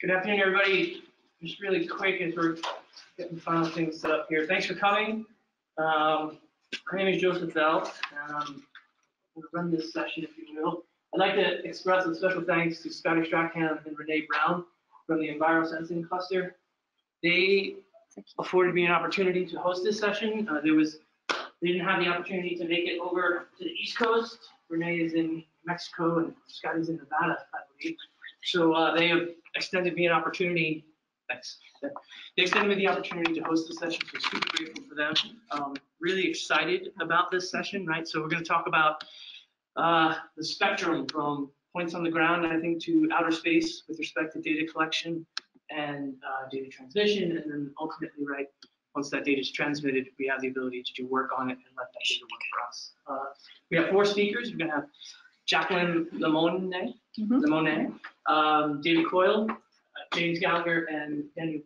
Good afternoon, everybody. Just really quick as we're getting final things set up here. Thanks for coming. Um, my name is Joseph Bell, and I'm going to run this session, if you will. I'd like to express a special thanks to Scotty Strachan and Renee Brown from the Enviro Sensing Cluster. They afforded me an opportunity to host this session. Uh, there was, they didn't have the opportunity to make it over to the East Coast. Renee is in Mexico and Scotty's in Nevada, I believe. So uh, they have extended me an opportunity. Thanks. They extended me the opportunity to host this session, so super grateful for them. Um, really excited about this session, right? So we're going to talk about uh, the spectrum from points on the ground, I think, to outer space with respect to data collection and uh, data transmission, and then ultimately, right, once that data is transmitted, we have the ability to do work on it and let that data work for us. Uh, we have four speakers. We're going to have Jacqueline Lemone, Mhm. Lemone, um, David Coyle, uh, James Gallagher, and Daniel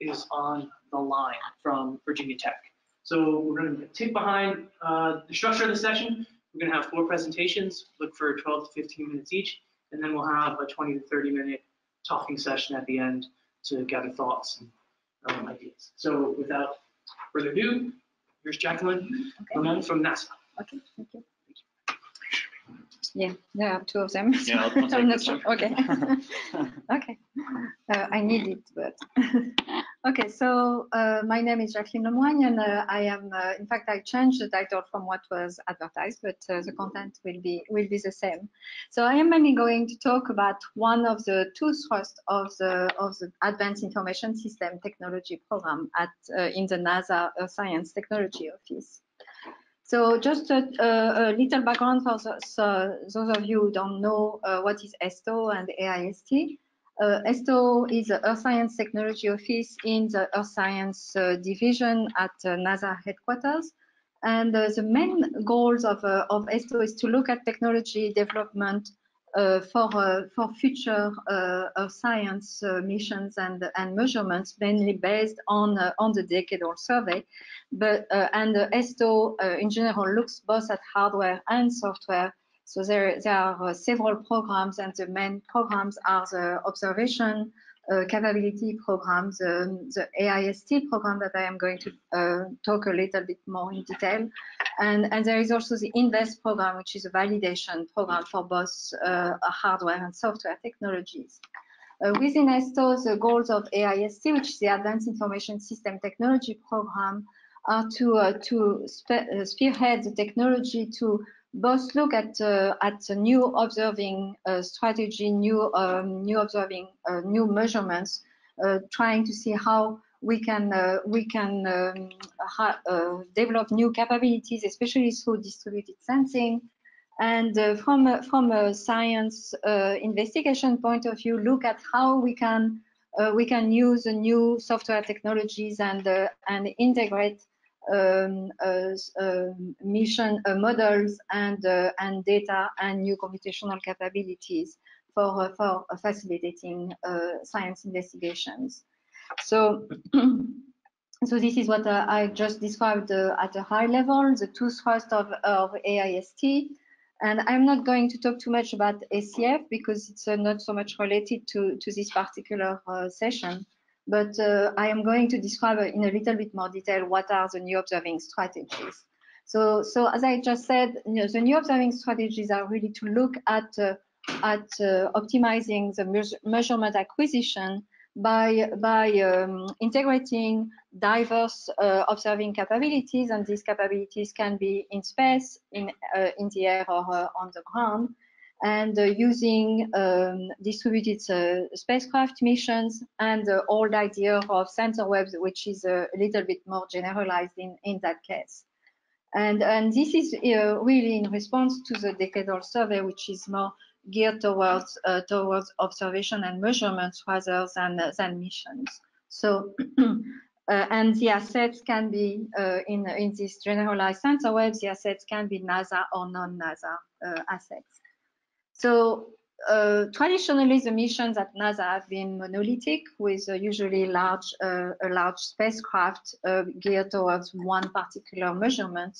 is on the line from Virginia Tech. So we're going to take behind uh, the structure of the session. We're going to have four presentations, look for 12 to 15 minutes each, and then we'll have a 20 to 30 minute talking session at the end to gather thoughts and um, ideas. So without further ado, here's Jacqueline Okay. From NASA. Okay, thank you. Yeah, there are two of them. Yeah, I'll- I'll take this sure. one. Okay. Okay. Uh, I need it, but. Okay, so uh, my name is Jacqueline Le Moigne and uh, I am, uh, in fact, I changed the title from what was advertised, but uh, the content will be will be the same. So I am mainly going to talk about one of the two thrusts of the of the Advanced Information System Technology program at uh, in the NASA Earth Science Technology Office. So just a, a, a little background for those, uh, those of you who don't know uh, what is ESTO and AIST. Uh, ESTO is the Earth Science Technology Office in the Earth Science uh, division at uh, NASA headquarters. And uh, the main goals of, uh, of ESTO is to look at technology development for, uh, for future uh, science uh, missions and, and measurements, mainly based on, uh, on the decadal survey but uh, and uh, ESTO uh, in general looks both at hardware and software. So there, there are uh, several programs, and the main programs are the observation uh, capability programs, um, the AIST program that I am going to uh, talk a little bit more in detail, and and there is also the INVEST program, which is a validation program for both uh, hardware and software technologies. Uh, within ESTO, the goals of AIST, which is the Advanced Information System Technology Program, are to uh, to spe uh, spearhead the technology to both look at uh, at the new observing uh, strategy, new um, new observing uh, new measurements, trying to see how we can uh, we can um, uh, develop new capabilities, especially through distributed sensing. And uh, from a, from a science investigation point of view, look at how we can we can use the new software technologies and and integrate um, uh, um, mission uh, models and uh, and data and new computational capabilities for for facilitating science investigations. So. So this is what uh, I just described uh, at a high level, the two thrusts of, of AIST. And I'm not going to talk too much about ACF because it's uh, not so much related to, to this particular session. But uh, I am going to describe in a little bit more detail what are the new observing strategies. So, so as I just said, you know, the new observing strategies are really to look at, uh, at uh, optimizing the meas measurement acquisition by, by um, integrating diverse uh, observing capabilities, and these capabilities can be in space, in, uh, in the air, or uh, on the ground, and uh, using um, distributed uh, spacecraft missions and the old idea of sensor webs, which is a little bit more generalized in, in that case. And, and this is uh, really in response to the decadal survey, which is more geared towards uh, towards observation and measurements rather than uh, than missions. So, uh, and the assets can be uh, in in this generalized sensor webs. The assets can be NASA or non-NASA uh, assets. So. Uh, traditionally, the missions at NASA have been monolithic, with uh, usually large, a large spacecraft geared towards one particular measurement.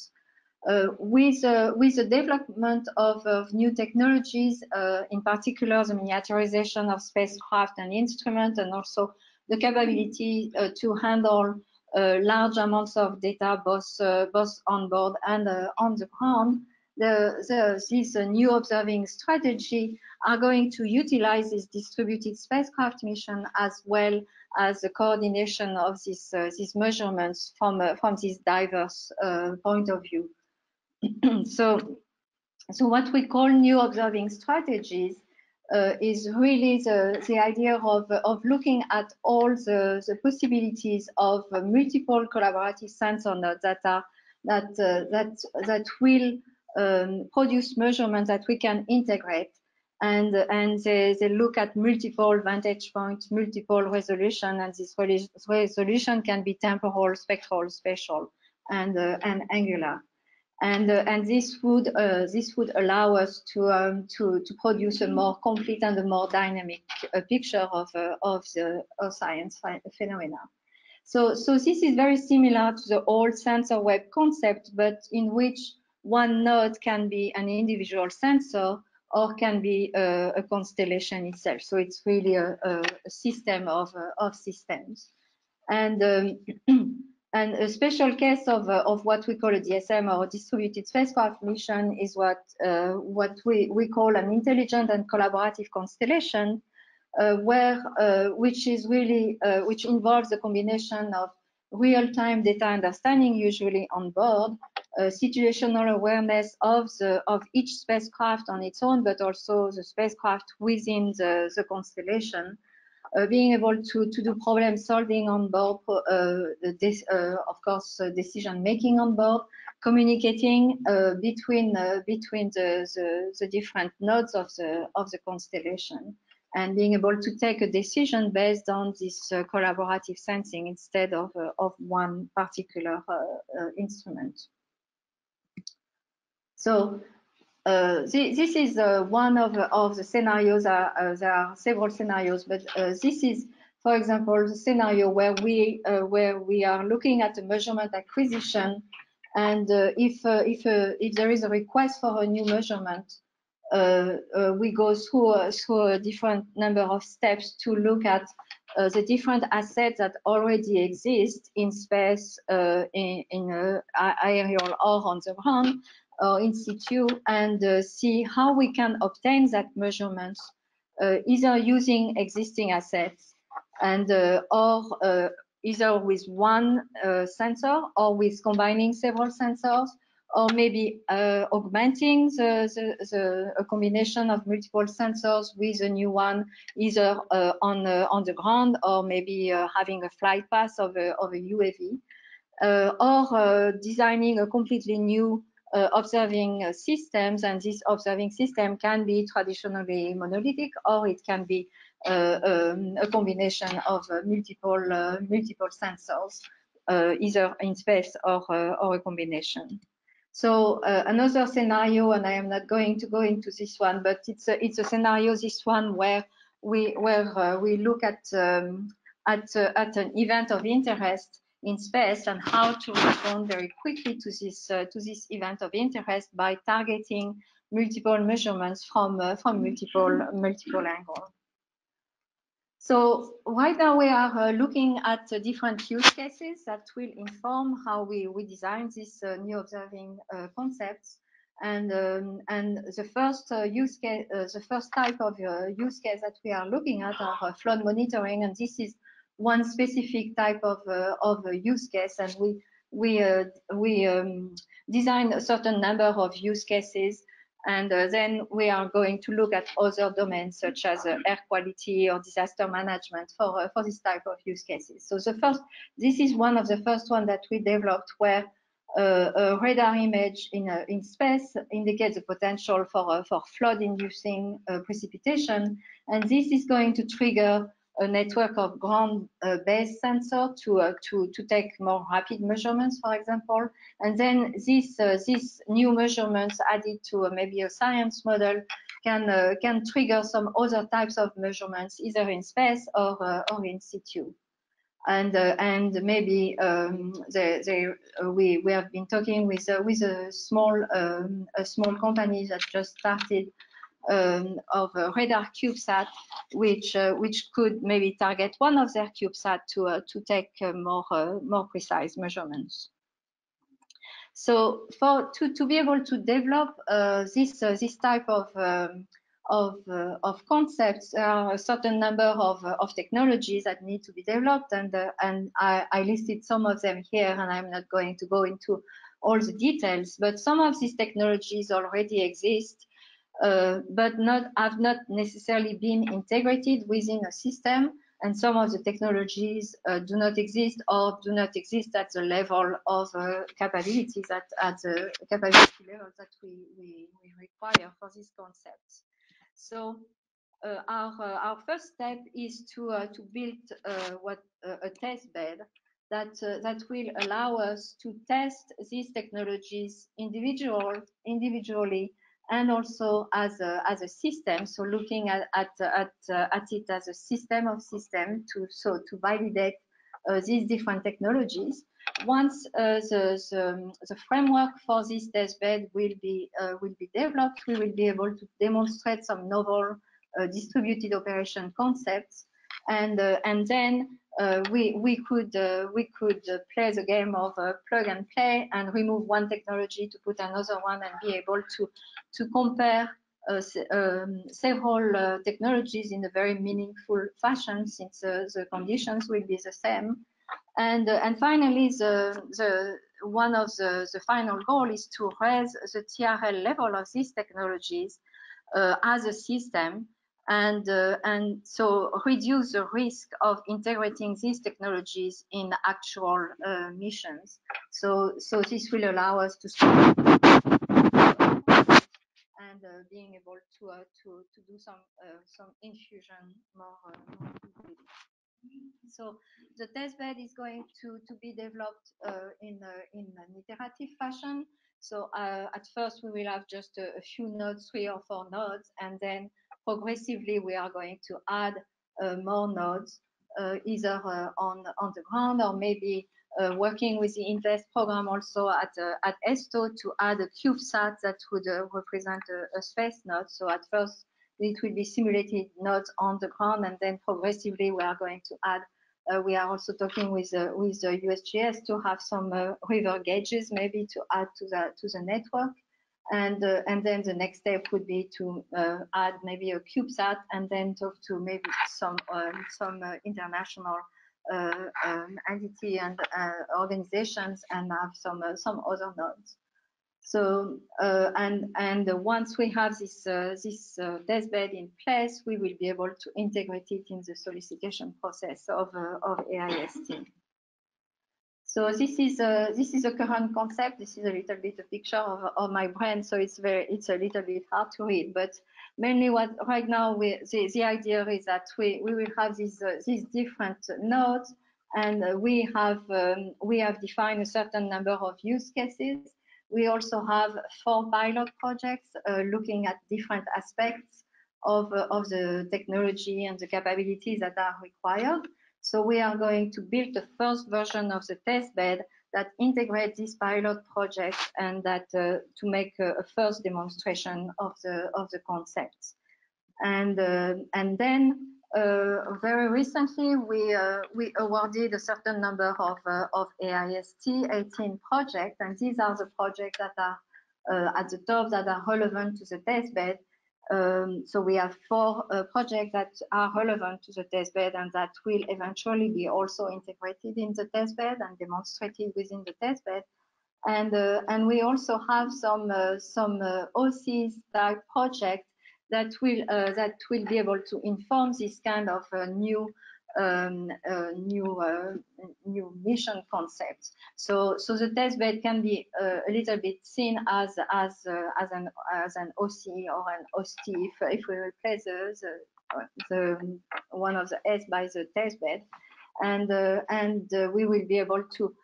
uh, with, uh, with the development of, of new technologies, uh, in particular the miniaturization of spacecraft and instruments, and also the capability uh, to handle uh, large amounts of data, both, uh, both on board and on the ground, the, the, this new observing strategy are going to utilize this distributed spacecraft mission as well as the coordination of these, these measurements from, from this diverse point of view. so, so what we call new observing strategies uh, is really the, the idea of, of looking at all the, the possibilities of uh, multiple collaborative sensor node data that, uh, that, that will um, produce measurements that we can integrate and, and they, they look at multiple vantage points, multiple resolution, and this resolution can be temporal, spectral, spatial, and, uh, and angular and uh, and this would uh, this would allow us to um, to to produce a more complete and a more dynamic uh, picture of uh, of the of science phenomena. So so this is very similar to the old sensor web concept, but in which one node can be an individual sensor or can be uh, a constellation itself. So it's really a, a system of uh, of systems, and um, And a special case of, uh, of what we call a DSM or a distributed spacecraft mission is what, uh, what we, we call an intelligent and collaborative constellation, uh, where, uh, which is really, which involves a combination of real-time data understanding usually on board, situational awareness of, the, of each spacecraft on its own, but also the spacecraft within the, the constellation, uh, being able to, to do problem solving on board, uh, this, uh, of course, uh, decision making on board, communicating uh, between uh, between the, the, the, different nodes of the of the constellation, and being able to take a decision based on this collaborative sensing instead of of one particular instrument. So uh, this, this, is uh, one of, of the scenarios. Uh, uh there are several scenarios, but uh, this is, for example, the scenario where we where we are looking at the measurement acquisition, and if if if there is a request for a new measurement, we go through through a different number of steps to look at uh, the different assets that already exist in space, uh, in, in uh, aerial or on the ground, or in situ and uh, see how we can obtain that measurement uh, either using existing assets and uh, or either with one sensor or with combining several sensors or maybe uh, augmenting the, the, the, a combination of multiple sensors with a new one, either uh, on, uh, on the ground or maybe having a flight path of a, of a UAV, or designing a completely new uh, observing uh, systems, and this observing system can be traditionally monolithic, or it can be uh, um, a combination of uh, multiple uh, multiple sensors, uh, either in space or or a combination. So another scenario, and I am not going to go into this one, but it's a, it's a scenario, this one where we where we look at um, at at an event of interest in space and how to respond very quickly to this uh, to this event of interest by targeting multiple measurements from uh, from multiple multiple angles. So right now we are uh, looking at uh, different use cases that will inform how we, we design these uh, new observing uh, concepts. And um, and the first use case, the first type of use case that we are looking at are flood monitoring, and this is one specific type of, uh, of use case and we we uh, we um, design a certain number of use cases and uh, then we are going to look at other domains such as uh, air quality or disaster management for uh, for this type of use cases. So the first this is one of the first one that we developed where uh, a radar image in in space indicates the potential for for flood inducing precipitation and this is going to trigger a network of ground-based uh, sensors to, uh, to, to take more rapid measurements, for example. And then these, uh, these new measurements added to maybe a science model can, can trigger some other types of measurements, either in space or, or in situ. and uh, and maybe um, they, they, uh, we we have been talking with uh, with a small um, a small company that just started um, of a radar CubeSat, which uh, which could maybe target one of their CubeSat to uh, to take uh, more more precise measurements. So for to to be able to develop this this type of um, of, uh, of concepts, a certain number of, uh, of technologies that need to be developed, and, uh, and I, I, listed some of them here, and I'm not going to go into all the details, but some of these technologies already exist, uh, but not have not necessarily been integrated within a system, and some of the technologies uh, do not exist or do not exist at the level of uh, capabilities at, at the capability level that we, we, we require for these concepts. So uh, our uh, our first step is to uh, to build what a test bed that that will allow us to test these technologies individual individually and also as a, as a system. So looking at at at, uh, at it as a system of system to so to validate uh, these different technologies. Once uh, the, the, the, framework for this testbed will be uh, will be developed, we will be able to demonstrate some novel uh, distributed operation concepts, and uh, and then we we could we could play the game of plug and play and remove one technology to put another one and be able to to compare uh, um, several uh, technologies in a very meaningful fashion since uh, the conditions will be the same. And, and finally, the, the, one of the, the final goal is to raise the TRL level of these technologies as a system and uh, and so reduce the risk of integrating these technologies in actual uh, missions. So so this will allow us to and uh, being able to uh, to to do some uh, some infusion more, more so the test bed is going to, to be developed uh, in, uh, in an iterative fashion. So uh, at first we will have just a, a, few nodes, three or four nodes, and then progressively we are going to add more nodes, either on, on the ground or maybe uh, working with the INVEST program also at, uh, at ESTO to add a CubeSat that would uh, represent a, a, space node. So at first it will be simulated nodes on the ground and then progressively we are going to add uh, we are also talking with uh, with the USGS to have some uh, river gauges maybe to add to the to the network, and and then the next step would be to add maybe a CubeSat and then talk to maybe some um, some international uh, um, entity and uh, organizations and have some uh, some other nodes. So and and once we have this this testbed in place, we will be able to integrate it in the solicitation process of of AIST. So this is a this is a current concept. This is a little bit a picture of, of my brain, so it's very it's a little bit hard to read. But mainly, what right now we the, the idea is that we we will have these uh, these different nodes, and uh, we have um, we have defined a certain number of use cases. We also have four pilot projects uh, looking at different aspects of uh, of the technology and the capabilities that are required. So we are going to build the first version of the test bed that integrates this pilot project and that uh, to make a, a, first demonstration of the of the concepts. And uh, and then uh, very recently we uh, we awarded a certain number of uh, of AIST 18 projects, and these are the projects that are uh, at the top that are relevant to the test bed um, so we have four uh, projects that are relevant to the testbed and that will eventually be also integrated in the testbed and demonstrated within the testbed. And uh, and we also have some uh, some uh, OSSEs type projects that will uh, that will be able to inform this kind of uh, new um, uh, new uh, new mission concepts. So so the test bed can be uh, a little bit seen as as uh, as an as an OSSE or an OST if, if we replace the, the, the one of the S by the test bed, and uh, and uh, we will be able to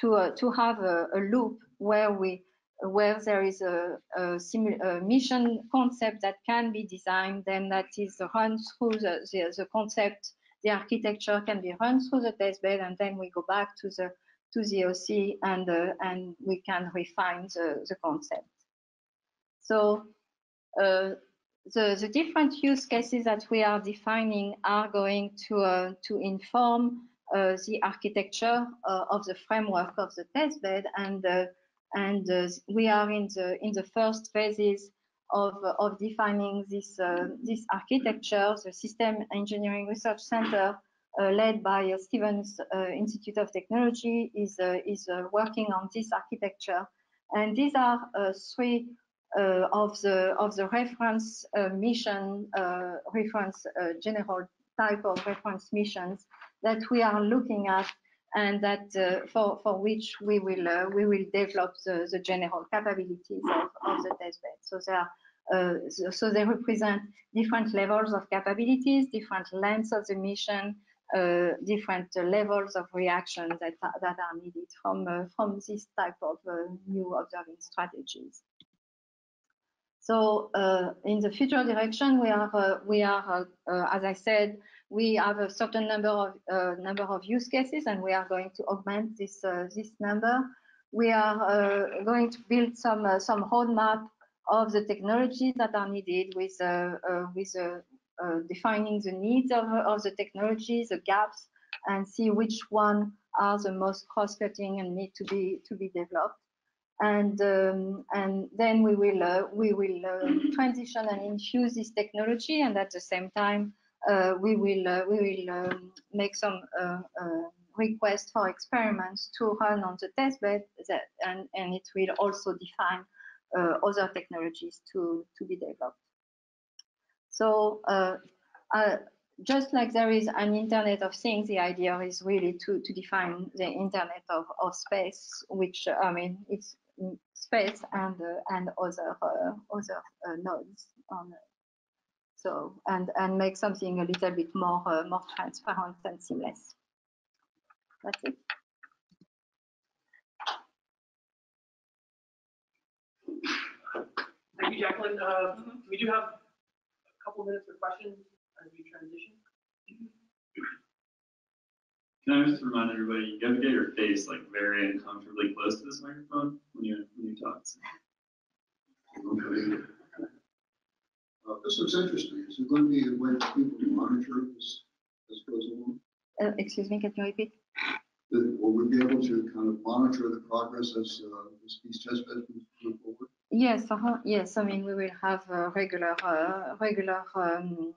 to to have a, a, loop where we where there is a, a, a, mission concept that can be designed, then that is run through the, the, the concept the architecture can be run through the test bed, and then we go back to the to the OSSE and uh, and we can refine the, the concept. So uh, the, the different use cases that we are defining are going to, uh, to inform uh, the architecture uh, of the framework of the testbed and, uh, and we are in the, in the first phases of, of defining this, uh, this architecture. The System Engineering Research Center uh, led by uh, Stevens Institute of Technology is, is working on this architecture. And these are three uh, of the of the reference uh, mission, uh, reference general type of reference missions that we are looking at and that uh, for, for which we will uh, we will develop the, the general capabilities of, of the testbed. So they are uh, so, they represent different levels of capabilities, different lengths of the mission, different levels of reaction that are, that are needed from from this type of new observing strategies. So uh, in the future direction, we are, uh, we are, uh, as I said, we have a certain number of number of use cases, and we are going to augment this this number. We are going to build some some roadmap of the technologies that are needed with with defining the needs of, of the technologies, the gaps, and see which one are the most cross-cutting and need to be to be developed and um, and then we will uh, we will uh, transition and infuse this technology, and at the same time uh, we will uh, we will um, make some uh, uh, requests for experiments to run on the testbed, that and and it will also define other technologies to to be developed. So just like there is an Internet of Things, the idea is really to, to define the Internet of, of space, which I mean, it's space and uh, and other uh, other uh, nodes on so and and make something a little bit more more transparent and seamless. That's it. Thank you, Jacqueline. Uh, we do have a couple minutes for questions as we transition. Can I just remind everybody, you gotta get your face like very uncomfortably close to this microphone when you when you talk. Okay. Uh, this looks interesting. Is it going to be a way for people to monitor this as goes along? Uh, excuse me, can you repeat? That, will we be able to kind of monitor the progress as uh, this, these test beds move forward? Yes, uh -huh. yes. I mean, we will have regular, uh, regular um,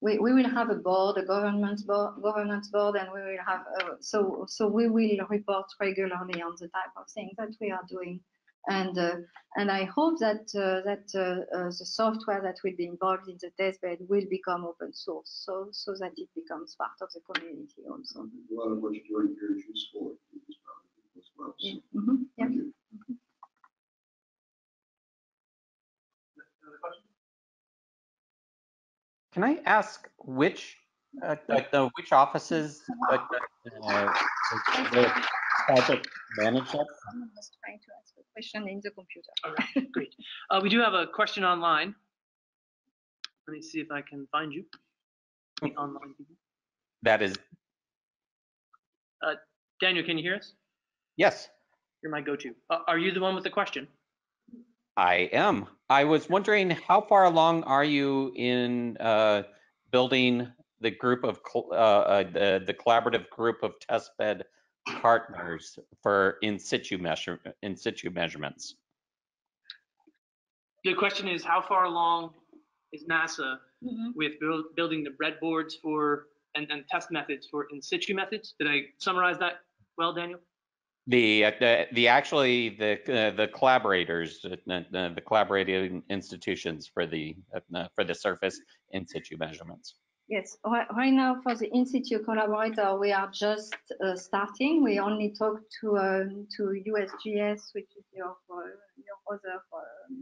we, we will have a board, a governance board, governance board, and we will have uh, so so we will report regularly on the type of things that we are doing, and uh, and I hope that uh, that uh, uh, the software that will be involved in the testbed will become open source, so so that it becomes part of the community also. A lot of what you're doing here is useful as well. So, yeah. Mm -hmm. yeah. Thank you. Can I ask which uh, uh, which offices uh, uh, the project manage that? Someone was trying to ask a question in the computer. Okay, great. Uh, we do have a question online. Let me see if I can find you. The online people. That is. Uh, Daniel, can you hear us? Yes. You're my go-to. Uh, are you the one with the question? I am. I was wondering how far along are you in uh, building the group of uh, uh, the, the collaborative group of testbed partners for in situ measure in situ measurements? The question is how far along is NASA Mm -hmm. with build, building the breadboards for and, and test methods for in situ methods? Did I summarize that well, Daniel? The, uh, the, the actually the uh, the collaborators uh, the, the collaborating institutions for the uh, for the surface in situ measurements. Yes, right, right now for the in situ collaborator, we are just uh, starting. We only talk to um, to USGS, which is your your other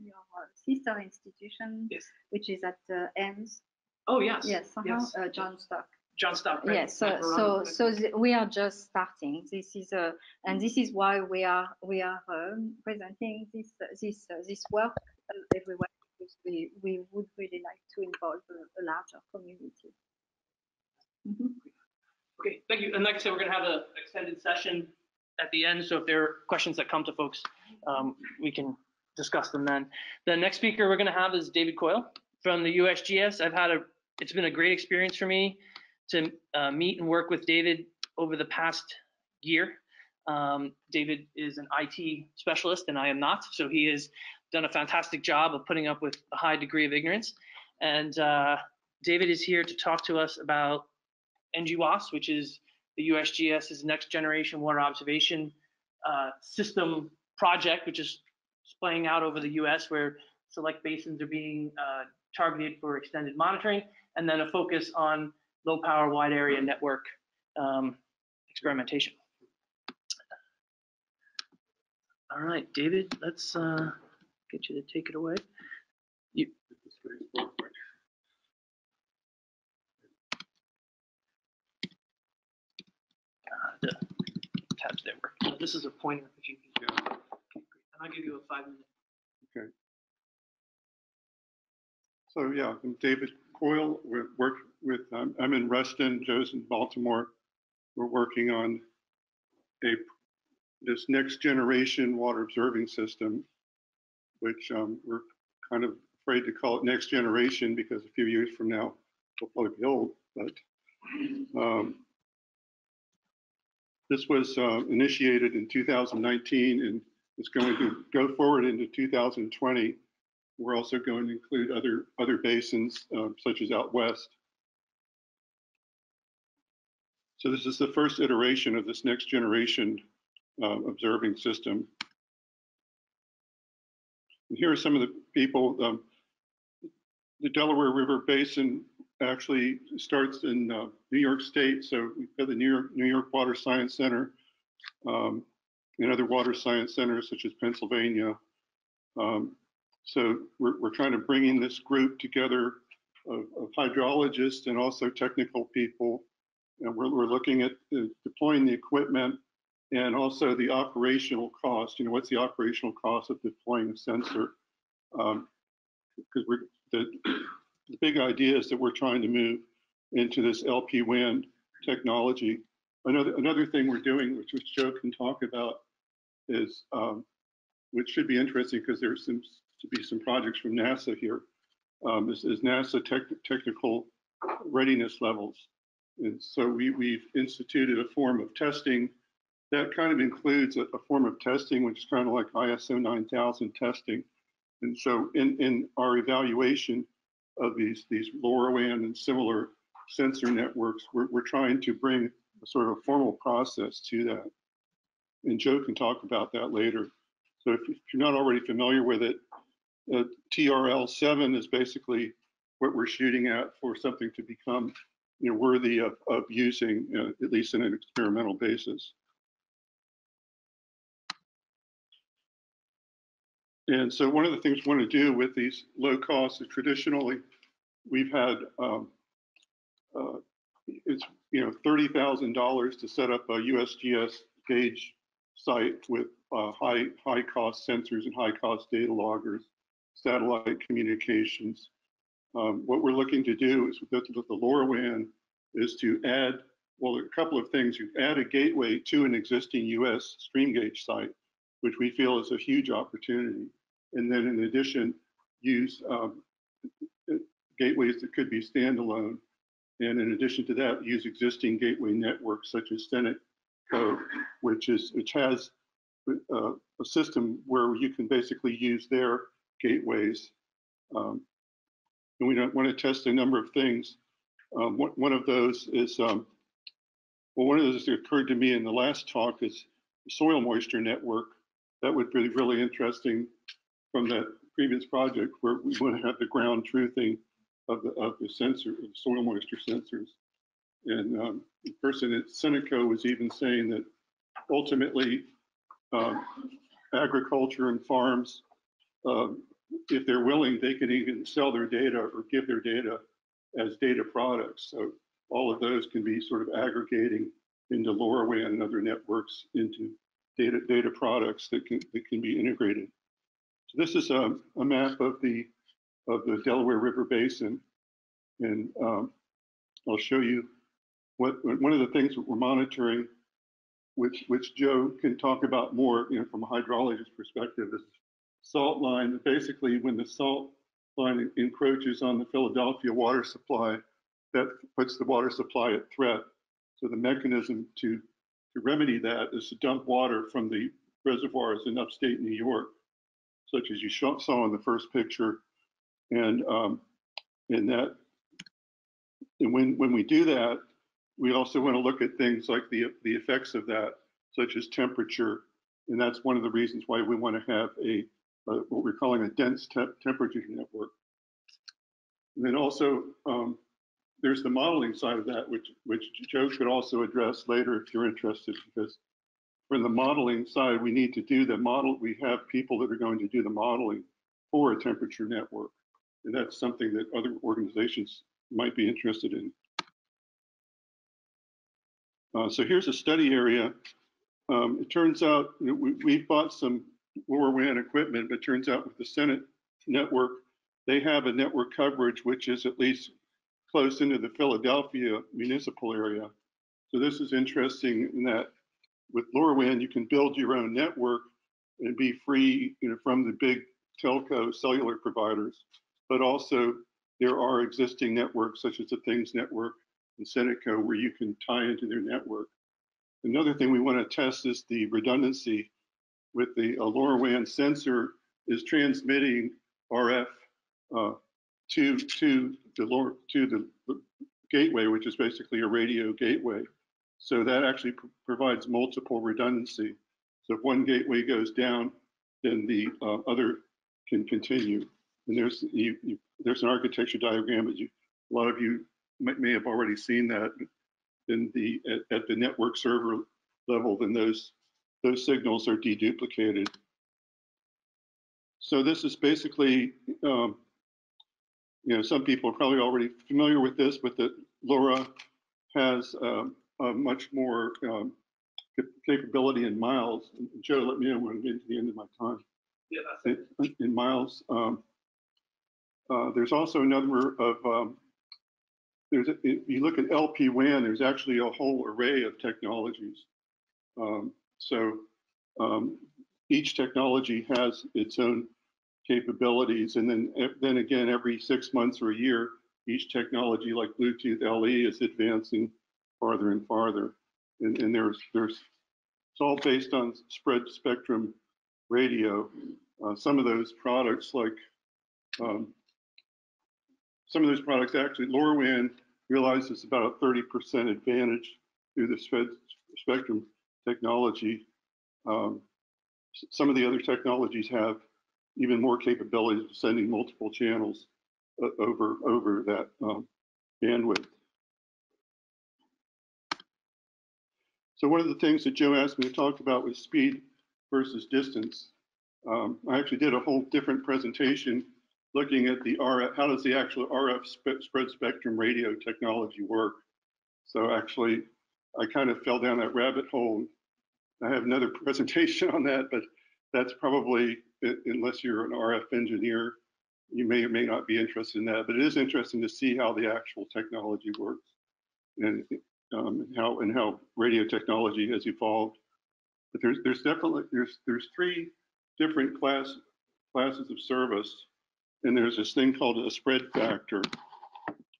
your sister institution, yes. which is at EMS. Oh yes. Yes, uh -huh. yes. John Stock. John Stock. Right? Yes, so so, so we are just starting. This is a, and this is why we are we are um, presenting this this uh, this work everywhere because we we would really like to involve a, a larger community. Mm -hmm. Okay, thank you. And like I said, we're gonna have an extended session at the end, so if there are questions that come to folks, um, we can discuss them then. The next speaker we're gonna have is David Coyle from the USGS. I've had a, it's been a great experience for me to uh, meet and work with David over the past year. Um, David is an IT specialist and I am not, so he has done a fantastic job of putting up with a high degree of ignorance. And uh, David is here to talk to us about NGWOS, which is the USGS's next generation water observation uh, system project, which is playing out over the US where select basins are being uh, targeted for extended monitoring, and then a focus on low power wide area network um, experimentation. All right, David, let's uh, get you to take it away. Uh, the tabs there work. Uh, This is a pointer if you can. Okay. And I'll give you a five minute. Okay. So yeah, I'm David Coyle. We work with, um, I'm in Reston, Joe's in Baltimore. We're working on a, this next generation water observing system, which um, we're kind of afraid to call it next generation because a few years from now, it'll probably be old, but um, this was uh, initiated in 2019 and it's going to go forward into 2020. We're also going to include other, other basins, um, such as out west. So this is the first iteration of this next generation uh, observing system. And here are some of the people. Um, the Delaware River Basin actually starts in uh, New York State. So we've got the New York, New York Water Science Center um, and other water science centers such as Pennsylvania. Um, so we're, we're trying to bring in this group together of, of hydrologists and also technical people. And we're, we're looking at uh, deploying the equipment and also the operational cost. You know, what's the operational cost of deploying a sensor? Because we're the, the big idea is that we're trying to move into this LP WAN technology. Another another thing we're doing, which, which Joe can talk about, is um, which should be interesting because there seems to be some projects from NASA here. Um, is, is NASA tech, technical readiness levels. And so we, we've instituted a form of testing that kind of includes a, a form of testing, which is kind of like ISO 9000 testing. And so in, in our evaluation of these, these LoRaWAN and similar sensor networks, we're, we're trying to bring a sort of a formal process to that. And Joe can talk about that later. So if, if you're not already familiar with it, uh, TRL7 is basically what we're shooting at for something to become you know, worthy of, of using, uh, at least in an experimental basis. And so one of the things we want to do with these low costs is traditionally we've had um, uh, it's you know thirty thousand dollars to set up a USGS gauge site with uh, high high cost sensors and high cost data loggers, satellite communications. Um, what we're looking to do is with the, with the LoRaWAN is to add well a couple of things. You add a gateway to an existing US stream gauge site, which we feel is a huge opportunity and then in addition, use um, gateways that could be standalone. And in addition to that, use existing gateway networks such as SenatCo, which is which has uh, a system where you can basically use their gateways. Um, and we don't want to test a number of things. Um, one, one, of those is, um, well, one of those that occurred to me in the last talk is soil moisture network. That would be really interesting from that previous project where we want to have the ground truthing of the of the sensor, of soil moisture sensors. And um, the person at SenatCo was even saying that ultimately um, agriculture and farms, um, if they're willing, they can even sell their data or give their data as data products. So all of those can be sort of aggregating into LoRaWAN and other networks into data data products that can that can be integrated. So this is a, a, map of the of the Delaware River Basin, and um, I'll show you what, one of the things that we're monitoring, which, which Joe can talk about more, you know, from a hydrologist perspective, is salt line. Basically, when the salt line encroaches on the Philadelphia water supply, that puts the water supply at threat. So the mechanism to, to remedy that is to dump water from the reservoirs in upstate New York, such as you saw in the first picture. And, um, that, and when, when we do that, we also want to look at things like the, the effects of that, such as temperature. And that's one of the reasons why we want to have a, uh, what we're calling a dense temp temperature network. And then also, um, there's the modeling side of that, which, which Joe could also address later if you're interested, because from the modeling side, we need to do the model. We have people that are going to do the modeling for a temperature network. And that's something that other organizations might be interested in. Uh, so here's a study area. Um, it turns out you know, we, we bought some LoRaWAN equipment, but it turns out with the Senet network, they have a network coverage which is at least close into the Philadelphia municipal area. So this is interesting in that with LoRaWAN, you can build your own network and be free you know, from the big telco cellular providers. But also there are existing networks such as the Things Network and Seneca where you can tie into their network. Another thing we want to test is the redundancy with the uh, LoRaWAN sensor is transmitting RF uh, to to the to the gateway, which is basically a radio gateway. So that actually pr provides multiple redundancy. So if one gateway goes down, then the uh, other can continue. And there's you, you, there's an architecture diagram, but you, a lot of you may, may have already seen that. In the at, at the network server level, then those those signals are deduplicated. So this is basically, um, you know, some people are probably already familiar with this, but that LoRa has um, a much more um, capability in miles. Joe, let me know when I get to the end of my time. Yeah, that's it. In, in miles. Um, uh, there's also a number of, um, there's, a, if you look at LP WAN, there's actually a whole array of technologies. Um, so um, each technology has its own capabilities. And then, then again, every six months or a year, each technology like Bluetooth LE is advancing farther and farther. And, and there's, there's, it's all based on spread spectrum radio. Uh, some of those products like, um, some of those products actually, LoRaWAN realizes about a 30% advantage through the spread spectrum technology. Um, some of the other technologies have even more capabilities of sending multiple channels uh, over over that um, bandwidth. So one of the things that Joe asked me to talk about was speed versus distance. Um, I actually did a whole different presentation looking at the RF, how does the actual RF sp spread spectrum radio technology work? So actually, I kind of fell down that rabbit hole. I have another presentation on that, but that's probably, unless you're an RF engineer, you may or may not be interested in that, but it is interesting to see how the actual technology works and um, how and how radio technology has evolved. But there's there's definitely there's there's three different class classes of service, and there's this thing called a spread factor.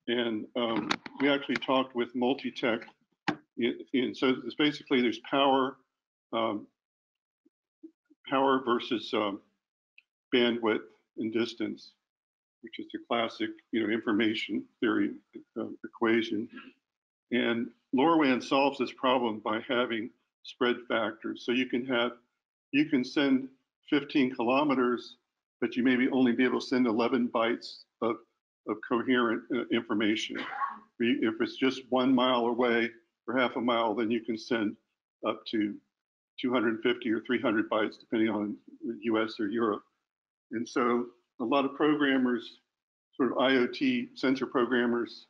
And um, we actually talked with Multitech, and so it's basically there's power, um, power versus um, bandwidth and distance, which is the classic, you know, information theory uh, equation. And LoRaWAN solves this problem by having spread factors. So you can have, you can send 15 kilometers, but you maybe only be able to send 11 bytes of, of coherent uh, information. If it's just one mile away or half a mile, then you can send up to 250 or 300 bytes, depending on the US or Europe. And so a lot of programmers, sort of IoT sensor programmers,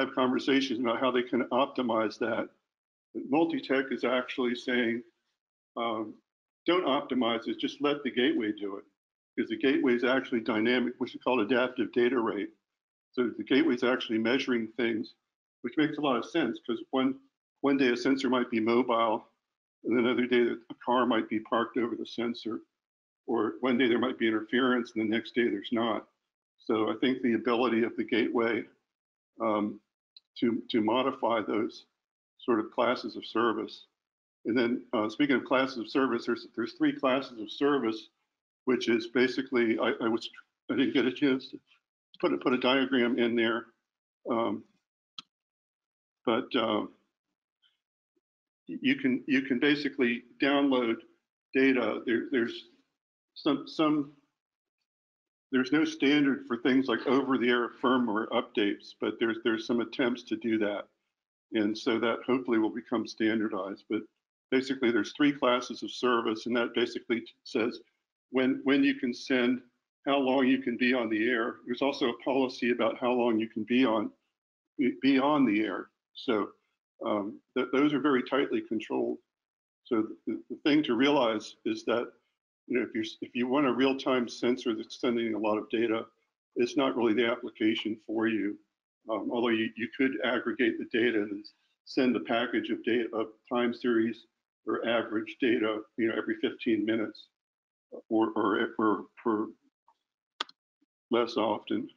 have conversations about how they can optimize that. Multitech is actually saying, um, don't optimize it, just let the gateway do it. Because the gateway is actually dynamic, which is called adaptive data rate. So the gateway is actually measuring things which makes a lot of sense because one, one day a sensor might be mobile and another day a car might be parked over the sensor. Or one day there might be interference and the next day there's not. So I think the ability of the gateway um, to, to modify those sort of classes of service. And then uh, speaking of classes of service, there's, there's three classes of service, which is basically, I, I was, I didn't get a chance to put a, put a diagram in there. Um, but uh, you can, you can basically download data. There, there's some, some, there's no standard for things like over-the-air firmware updates, but there's, there's some attempts to do that. And so that hopefully will become standardized. But basically, there's three classes of service, and that basically says when, when you can send, how long you can be on the air. There's also a policy about how long you can be on, be on the air. So um, th those are very tightly controlled. So the, the thing to realize is that you know, if you if you want a real-time sensor that's sending a lot of data, it's not really the application for you. Um, although you, you could aggregate the data and send the package of data of time series or average data, you know, every 15 minutes or or or, or less often.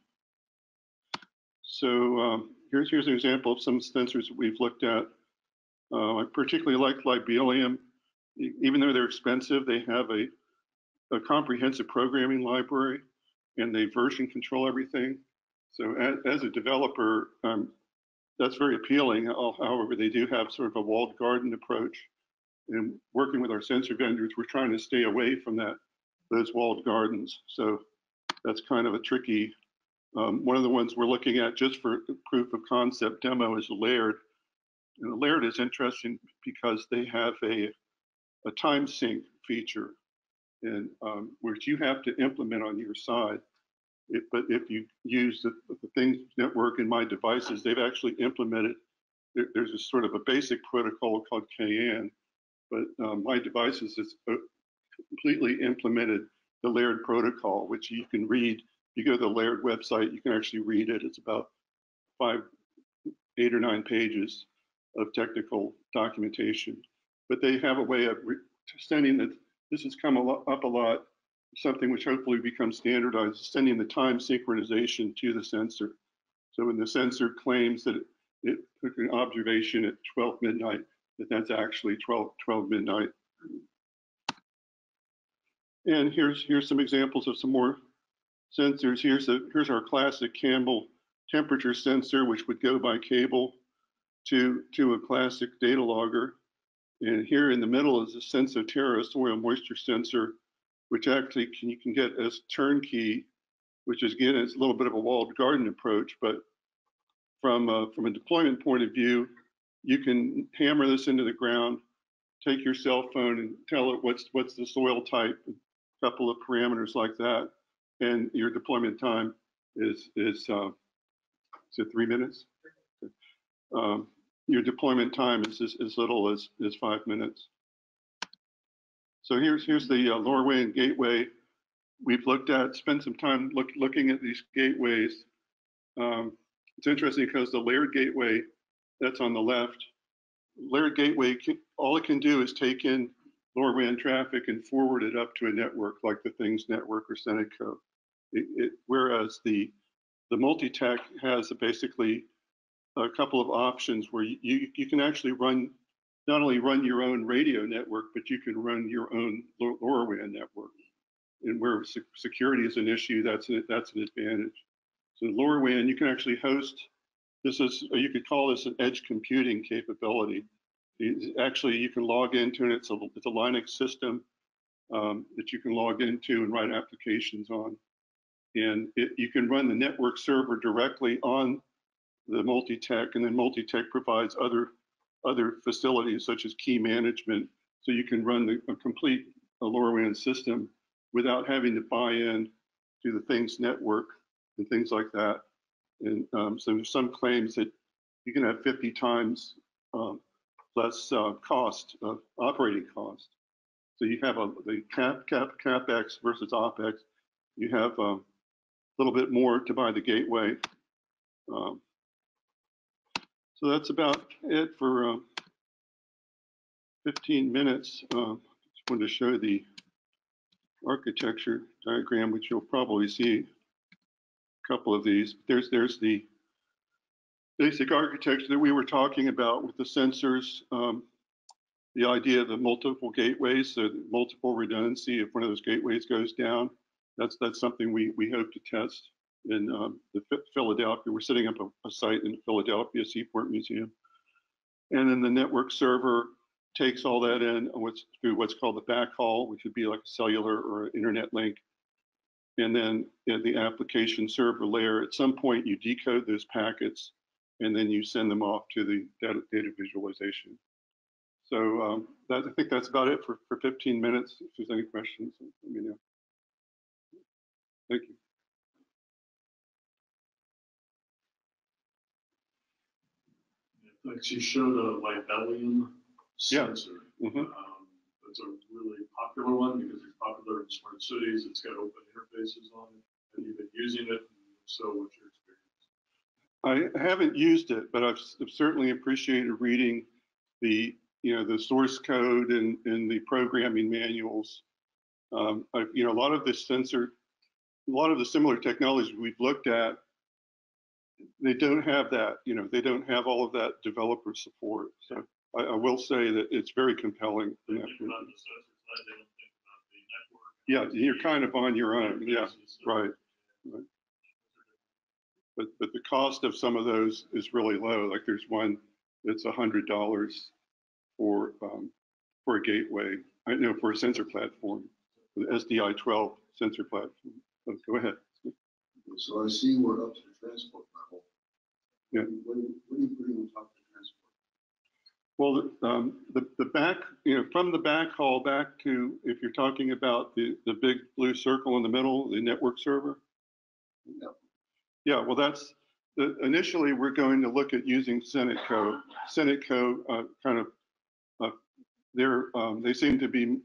So um, here's here's an example of some sensors that we've looked at. Uh, I particularly like Libelium. Even though they're expensive, they have a a comprehensive programming library and they version control everything. So as, as a developer, um, that's very appealing. However, they do have sort of a walled garden approach. And working with our sensor vendors, we're trying to stay away from that, those walled gardens. So that's kind of a tricky, um, one of the ones we're looking at just for proof of concept demo is Laird. And Laird is interesting because they have a, a time sync feature and um, which you have to implement on your side. It, but if you use the, the things network in myDevices, they've actually implemented. There, there's a sort of a basic protocol called KN, but um, myDevices has uh, completely implemented the Laird protocol, which you can read. You go to the Laird website, you can actually read it. It's about five, eight or nine pages of technical documentation. But they have a way of sending the this has come a up a lot, something which hopefully becomes standardized, sending the time synchronization to the sensor. So when the sensor claims that it, it took an observation at 12 midnight, that that's actually 12, 12 midnight. And here's here's some examples of some more sensors. Here's a here's our classic Campbell temperature sensor, which would go by cable to to a classic data logger. And here in the middle is a Sensoterra soil moisture sensor, which actually can, you can get as turnkey, which is again, it's a little bit of a walled garden approach, but from a, from a deployment point of view, you can hammer this into the ground, take your cell phone and tell it what's what's the soil type, a couple of parameters like that, and your deployment time is is uh, is it three minutes? Um, your deployment time is as, as little as, as five minutes. So here's here's the uh, and gateway. We've looked at, spent some time look, looking at these gateways. Um, it's interesting because the Laird gateway that's on the left, Laird gateway, can, all it can do is take in LoRaWAN traffic and forward it up to a network like the Things Network or Senet. It, it, whereas the the multi-tech has basically a couple of options where you, you can actually run, not only run your own radio network, but you can run your own LoRaWAN network. And where security is an issue, that's an, that's an advantage. So LoRaWAN, you can actually host, this is, you could call this an edge computing capability. It, actually, you can log into it, it's a, it's a Linux system um, that you can log into and write applications on. And it, you can run the network server directly on the multi-tech, and then multi-tech provides other other facilities such as key management, so you can run the, a complete a LoRaWAN system without having to buy in to the things network and things like that. And um, so there's some claims that you can have 50 times um, less uh, cost of operating cost. So you have a the cap cap capex versus opex. You have um, a little bit more to buy the gateway. Um, So that's about it for um, 15 minutes. Um, Just wanted to show the architecture diagram, which you'll probably see a couple of these. There's, there's the basic architecture that we were talking about with the sensors. um, The idea of the multiple gateways, so multiple redundancy, if one of those gateways goes down, that's, that's something we, we hope to test in um, the Phi- Philadelphia. We're setting up a, a site in Philadelphia Seaport Museum. And then the network server takes all that in uh, what's through what's called the backhaul, which would be like a cellular or internet link. And then in the application server layer, at some point you decode those packets and then you send them off to the data, data visualization. So um, that, I think that's about it for, for 15 minutes. If there's any questions, let me know. Thank you. Thanks, you showed a Libelium Yeah. sensor. Mhm. Um, That's a really popular one because it's popular in smart cities. It's got open interfaces on it. Have you been using it? So what's your experience? I haven't used it, but I've s- I've certainly appreciated reading the, you know, the source code and, and the programming manuals. Um, I, you know, a lot of this sensor, a lot of the similar technologies we've looked at, they don't have that, you know, they don't have all of that developer support. So I, I will say that it's very compelling. They think about the sensor side, they don't think about the network. Yeah, you're kind of on your own, yeah, Interfaces, so- right. But, but the cost of some of those is really low. Like there's one that's a hundred dollars for, um, for a gateway, I know for a sensor platform, the SDI twelve sensor platform. But Go ahead. So I see we're up to the transport level. Yeah. What, do- what are you putting on top of the transport? Well, the, um, the, the back, you know, from the backhaul back to, if you're talking about the, the big blue circle in the middle, the network server. Yeah. Yeah, well, that's, the, initially, we're going to look at using Senet code. Senet code, uh, kind of, uh, they're, um, they seem to be,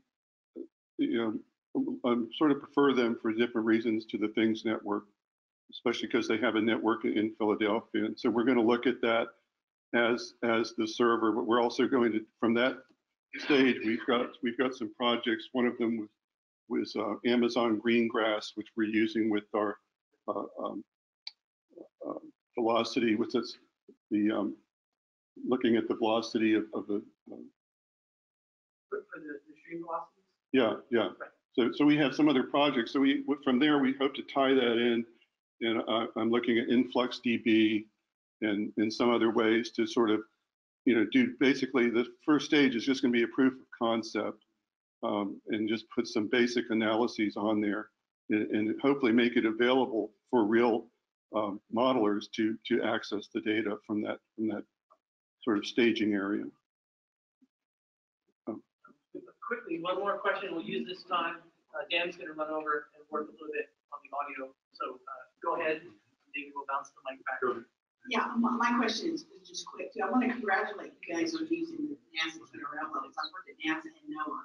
you know, um, sort of prefer them for different reasons to the Things Network, especially because they have a network in Philadelphia. And so we're going to look at that as, as the server, but we're also going to, from that stage, we've got, we've got some projects. One of them was, was uh, Amazon Greengrass, which we're using with our uh, um, uh, velocity, what's this, the, um, looking at the velocity of, of the, um, the the stream velocities? yeah, yeah. So, so we have some other projects. So we, from there, we hope to tie that in. And I, I'm looking at InfluxDB and, and some other ways to sort of, you know, do, basically, the first stage is just going to be a proof of concept. um, and just put some basic analyses on there and, and hopefully make it available for real um, modelers to, to access the data from that, from that sort of staging area. Quickly, one more question. We'll use this time. Uh, Dan's going to run over and work a little bit on the audio. So uh, go ahead. David will bounce the mic back. Yeah, um, my, my question is, is just quick. I want to congratulate you guys on using the NASA TRL levels. I've worked at NASA and NOAA,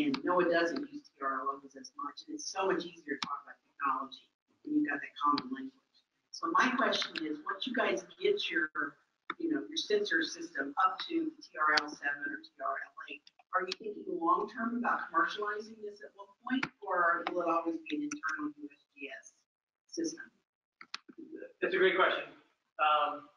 and NOAA doesn't use TRL levels as much, and it's so much easier to talk about technology when you've got that common language. So my question is, once you guys get your, you know, your sensor system up to the TRL seven or TRL eight, are you thinking long-term about commercializing this at one point, or will it always be an internal USGS system? That's a great question. Um,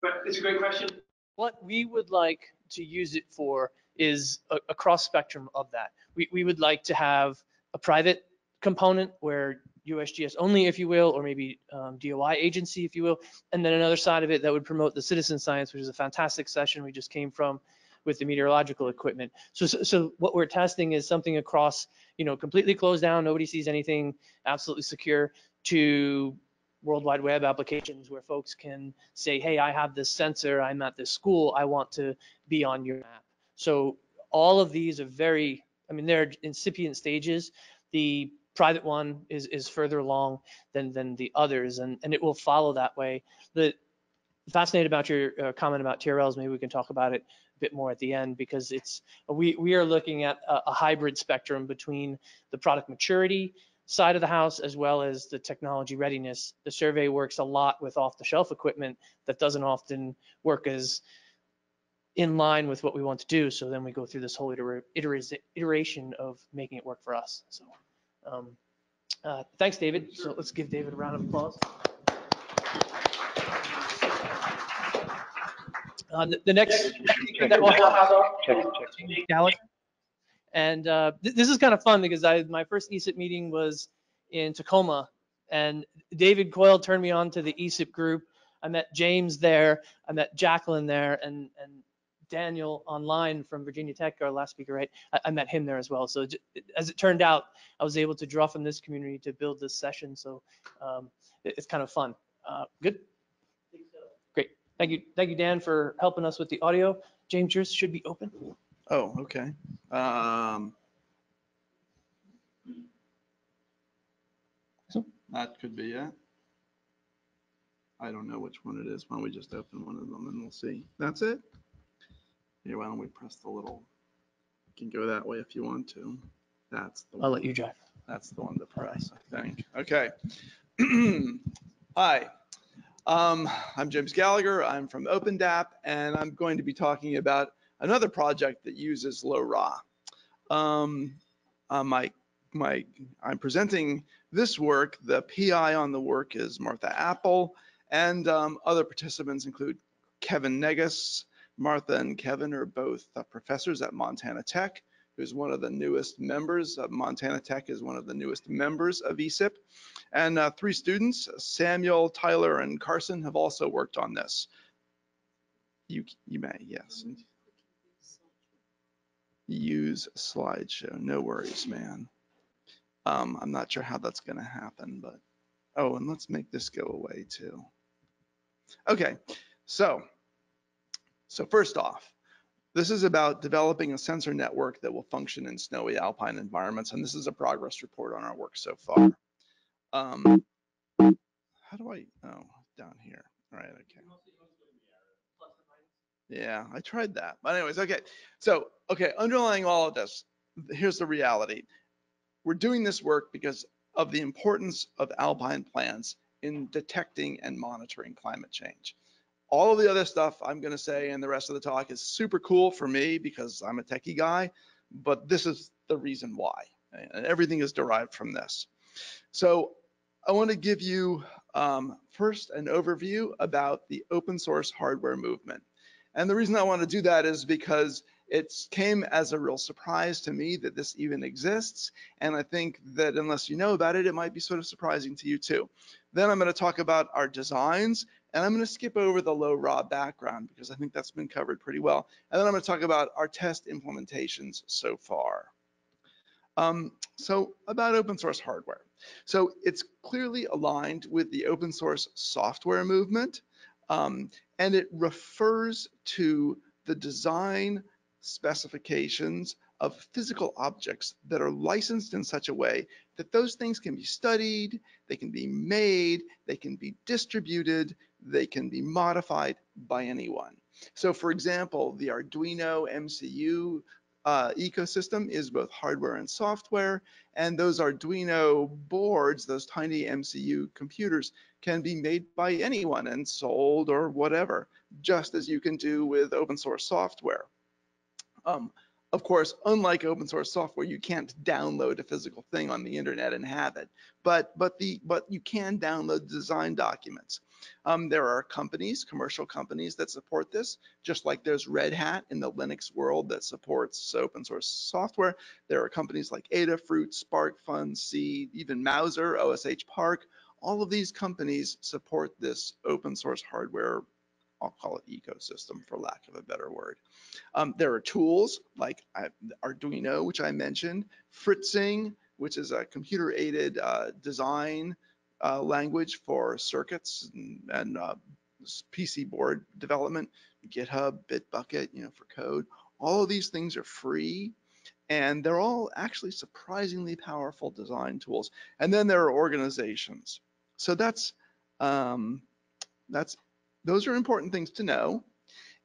But it's a great question. what we would like to use it for is a, a cross spectrum of that. We, we would like to have a private component where USGS only, if you will, or maybe um, DOI agency, if you will, and then another side of it that would promote the citizen science, which is a fantastic session we just came from with the meteorological equipment. So, so, so what we're testing is something across, you know, completely closed down, nobody sees anything, absolutely secure, to World Wide Web applications where folks can say, hey, I have this sensor, I'm at this school, I want to be on your map. So all of these are very, I mean, they're incipient stages. The private one is, is further along than, than the others, and, and it will follow that way. The fascinated about your uh, comment about TRLs, maybe we can talk about it a bit more at the end, because it's, we, we are looking at a, a hybrid spectrum between the product maturity, side of the house as well as the technology readiness. The survey works a lot with off-the-shelf equipment that doesn't often work as in line with what we want to do. So then we go through this whole itera- iteration of making it work for us. So um, uh, thanks, David. So let's give David a round of applause. Uh, the, the next speaker that we'll have up is Gallagher. And uh, th- this is kind of fun because I, my first ESIP meeting was in Tacoma and David Coyle turned me on to the ESIP group. I met James there, I met Jacqueline there and, and Daniel online from Virginia Tech, our last speaker, right? I, I met him there as well. So j- as it turned out, I was able to draw from this community to build this session. So um, it- it's kind of fun. Uh, Good? Great. Thank you. Thank you, Dan, for helping us with the audio. James, yours should be open. Oh, okay. Um, So- that could be it. I don't know which one it is. Why don't we just open one of them and we'll see. That's it? Here, why don't we press the little, you can go that way if you want to. That's the I'll one. let you drive. That's the one to press, I think. Okay. Hi, um, I'm James Gallagher. I'm from OpenDAP, and I'm going to be talking about another project that uses LoRa. Um, uh, my, my, I'm presenting this work. The PI on the work is Martha Apple, and um, other participants include Kevin Negus. Martha and Kevin are both uh, professors at Montana Tech who's one of the newest members of Montana Tech, is one of the newest members of ESIP. And uh, three students, Samuel, Tyler, and Carson, have also worked on this. You, you may, yes. Use slideshow, no worries, man. Um, I'm not sure how that's gonna happen, but, oh, and let's make this go away too. Okay, so, so first off, this is about developing a sensor network that will function in snowy alpine environments, and this is a progress report on our work so far. Um, how do I, oh, down here, all right, okay. Yeah, I tried that, but anyways, okay. So, okay, underlying all of this, here's the reality. We're doing this work because of the importance of alpine plants in detecting and monitoring climate change all of the other stuff I'm going to say and the rest of the talk is super cool for me because I'm a techie guy, but this is the reason why. And everything is derived from this. So I want to give you um, first an overview about the open source hardware movement. And the reason I want to do that is because it came as a real surprise to me that this even exists. And I think that unless you know about it, it might be sort of surprising to you too. Then I'm going to talk about our designs and I'm going to skip over the LoRa background because I think that's been covered pretty well. And then I'm going to talk about our test implementations so far. Um, so about open source hardware. So it's clearly aligned with the open source software movement. Um, and it refers to the design specifications of physical objects that are licensed in such a way that those things can be studied, they can be made, they can be distributed, they can be modified by anyone. So for example, the Arduino MCU uh, ecosystem is both hardware and software, and those Arduino boards, those tiny MCU computers, can be made by anyone and sold or whatever, just as you can do with open source software. Um, of course, unlike open source software, you can't download a physical thing on the internet and have it, but but the but you can download design documents. Um, there are companies, commercial companies that support this, just like there's Red Hat in the Linux world that supports open source software. There are companies like Adafruit, SparkFun, Seeed, even Mouser, OSH Park. All of these companies support this open source hardware I'll call it ecosystem for lack of a better word. Um, there are tools like Arduino, which I mentioned, Fritzing, which is a computer aided uh, design uh, language for circuits and, and uh, PC board development, GitHub, Bitbucket, you know, for code. All of these things are free and they're all actually surprisingly powerful design tools. And then there are organizations. So that's, um, that's those are important things to know.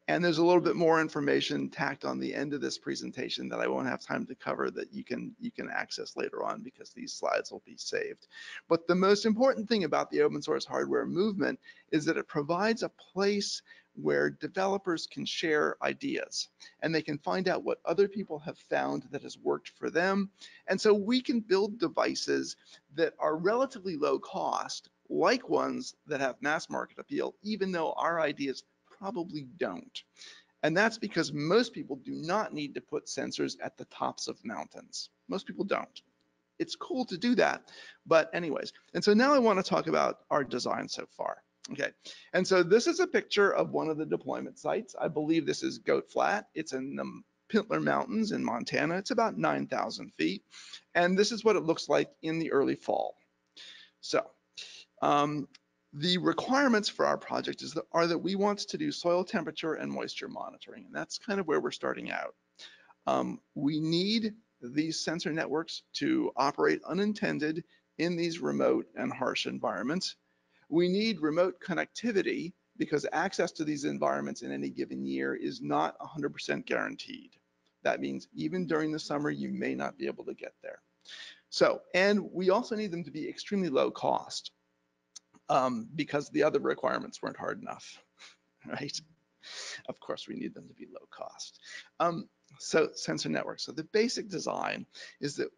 And there's a little bit more information tacked on the end of this presentation that I won't have time to cover that you can you can access later on because these slides will be saved. But the most important thing about the open source hardware movement is that it provides a place where developers can share ideas and they can find out what other people have found that has worked for them. And so we can build devices that are relatively low cost, like ones that have mass market appeal, even though our ideas probably don't. And that's because most people do not need to put sensors at the tops of mountains. Most people don't. It's cool to do that, but anyways. And so now I want to talk about our design so far. Okay, and so this is a picture of one of the deployment sites. I believe this is Goat Flat. It's in the Pintler Mountains in Montana. It's about 9,000 feet. And this is what it looks like in the early fall. So um, the requirements for our project is that, are that we want to do soil temperature and moisture monitoring. And that's kind of where we're starting out. Um, we need these sensor networks to operate unintended in these remote and harsh environments. We need remote connectivity because access to these environments in any given year is not 100% guaranteed. That means even during the summer, you may not be able to get there. So, and we also need them to be extremely low cost um, because the other requirements weren't hard enough, right? Of course, we need them to be low cost. Um, so sensor network. So the basic design is that,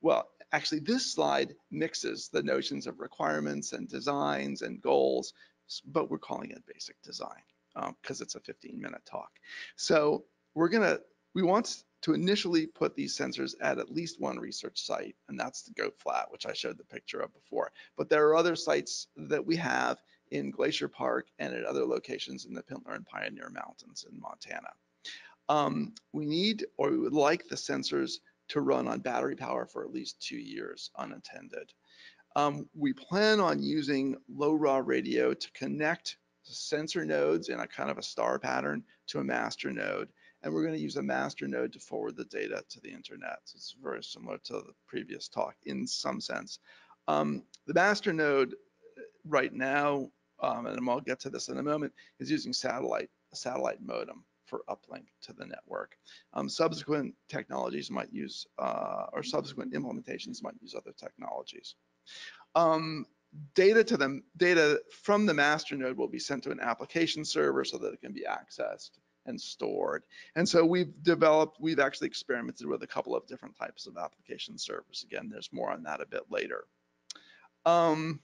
well, actually this slide mixes the notions of requirements and designs and goals, but we're calling it basic design because um, it's a 15 minute talk. So we're gonna, we want to initially put these sensors at at least one research site, and that's the Goat Flat, which I showed the picture of before. But there are other sites that we have in Glacier Park and at other locations in the Pintler and Pioneer Mountains in Montana. Um, we need, or we would like the sensors to run on battery power for at least two years unattended. Um, we plan on using LoRa radio to connect sensor nodes in a kind of a star pattern to a master node and we're going to use a master node to forward the data to the internet. So it's very similar to the previous talk in some sense. Um, the master node uh, right now, um, and I'll get to this in a moment, is using satellite, a satellite modem for uplink to the network. Um, subsequent technologies might use, uh, or subsequent implementations might use other technologies. Um, data to them, data from the master node will be sent to an application server so that it can be accessed and stored. And so we've developed, we've actually experimented with a couple of different types of application servers. Again, there's more on that a bit later. Um,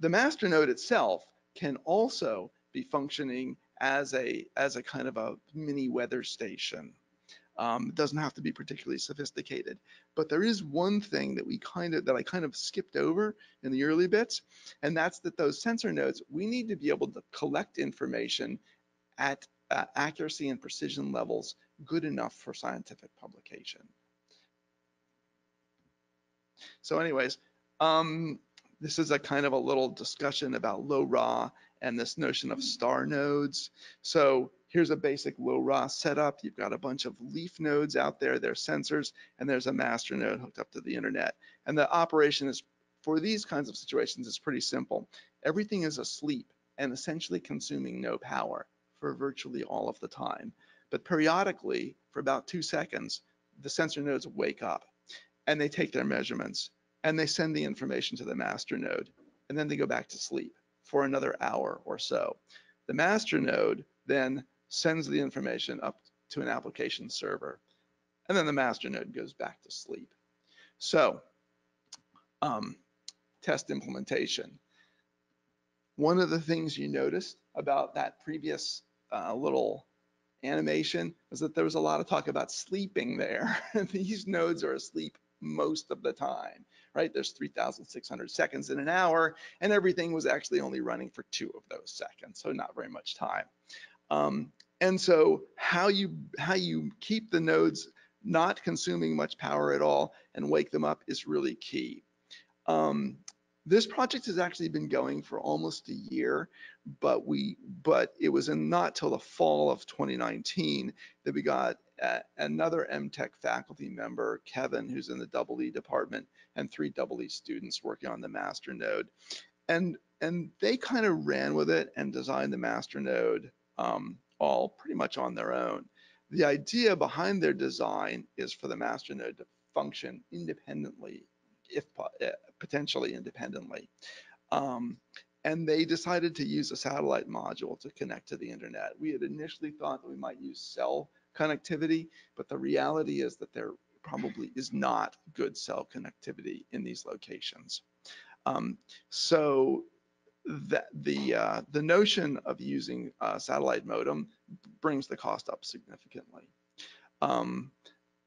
the master node itself can also be functioning as a, as a kind of a mini weather station. Um, it doesn't have to be particularly sophisticated, but there is one thing that we kind of, that I kind of skipped over in the early bits, and that's that those sensor nodes, we need to be able to collect information at uh, accuracy and precision levels good enough for scientific publication. So anyways, um, this is a kind of a little discussion about LoRa and this notion of star nodes. So here's a basic LoRa setup. You've got a bunch of leaf nodes out there, they're sensors, and there's a master node hooked up to the internet. And the operation is, for these kinds of situations, is pretty simple. Everything is asleep and essentially consuming no power for virtually all of the time. But periodically, for about two seconds, the sensor nodes wake up and they take their measurements and they send the information to the master node and then they go back to sleep for another hour or so. The master node then sends the information up to an application server and then the master node goes back to sleep. So um, test implementation. One of the things you noticed about that previous uh, little animation was that there was a lot of talk about sleeping there. These nodes are asleep most of the time, right? There's 3,600 seconds in an hour, and everything was actually only running for two of those seconds, so not very much time. Um, and so how you how you keep the nodes not consuming much power at all and wake them up is really key. Um, this project has actually been going for almost a year, but we but it was in not till the fall of 2019 that we got uh, another MTech faculty member, Kevin, who's in the double E department, and three double E students working on the master node, and and they kind of ran with it and designed the master node um, all pretty much on their own. The idea behind their design is for the master node to function independently, if eh, potentially independently. Um, and they decided to use a satellite module to connect to the internet. We had initially thought that we might use cell connectivity, but the reality is that there probably is not good cell connectivity in these locations. Um, so that the uh, the notion of using a satellite modem brings the cost up significantly. Um,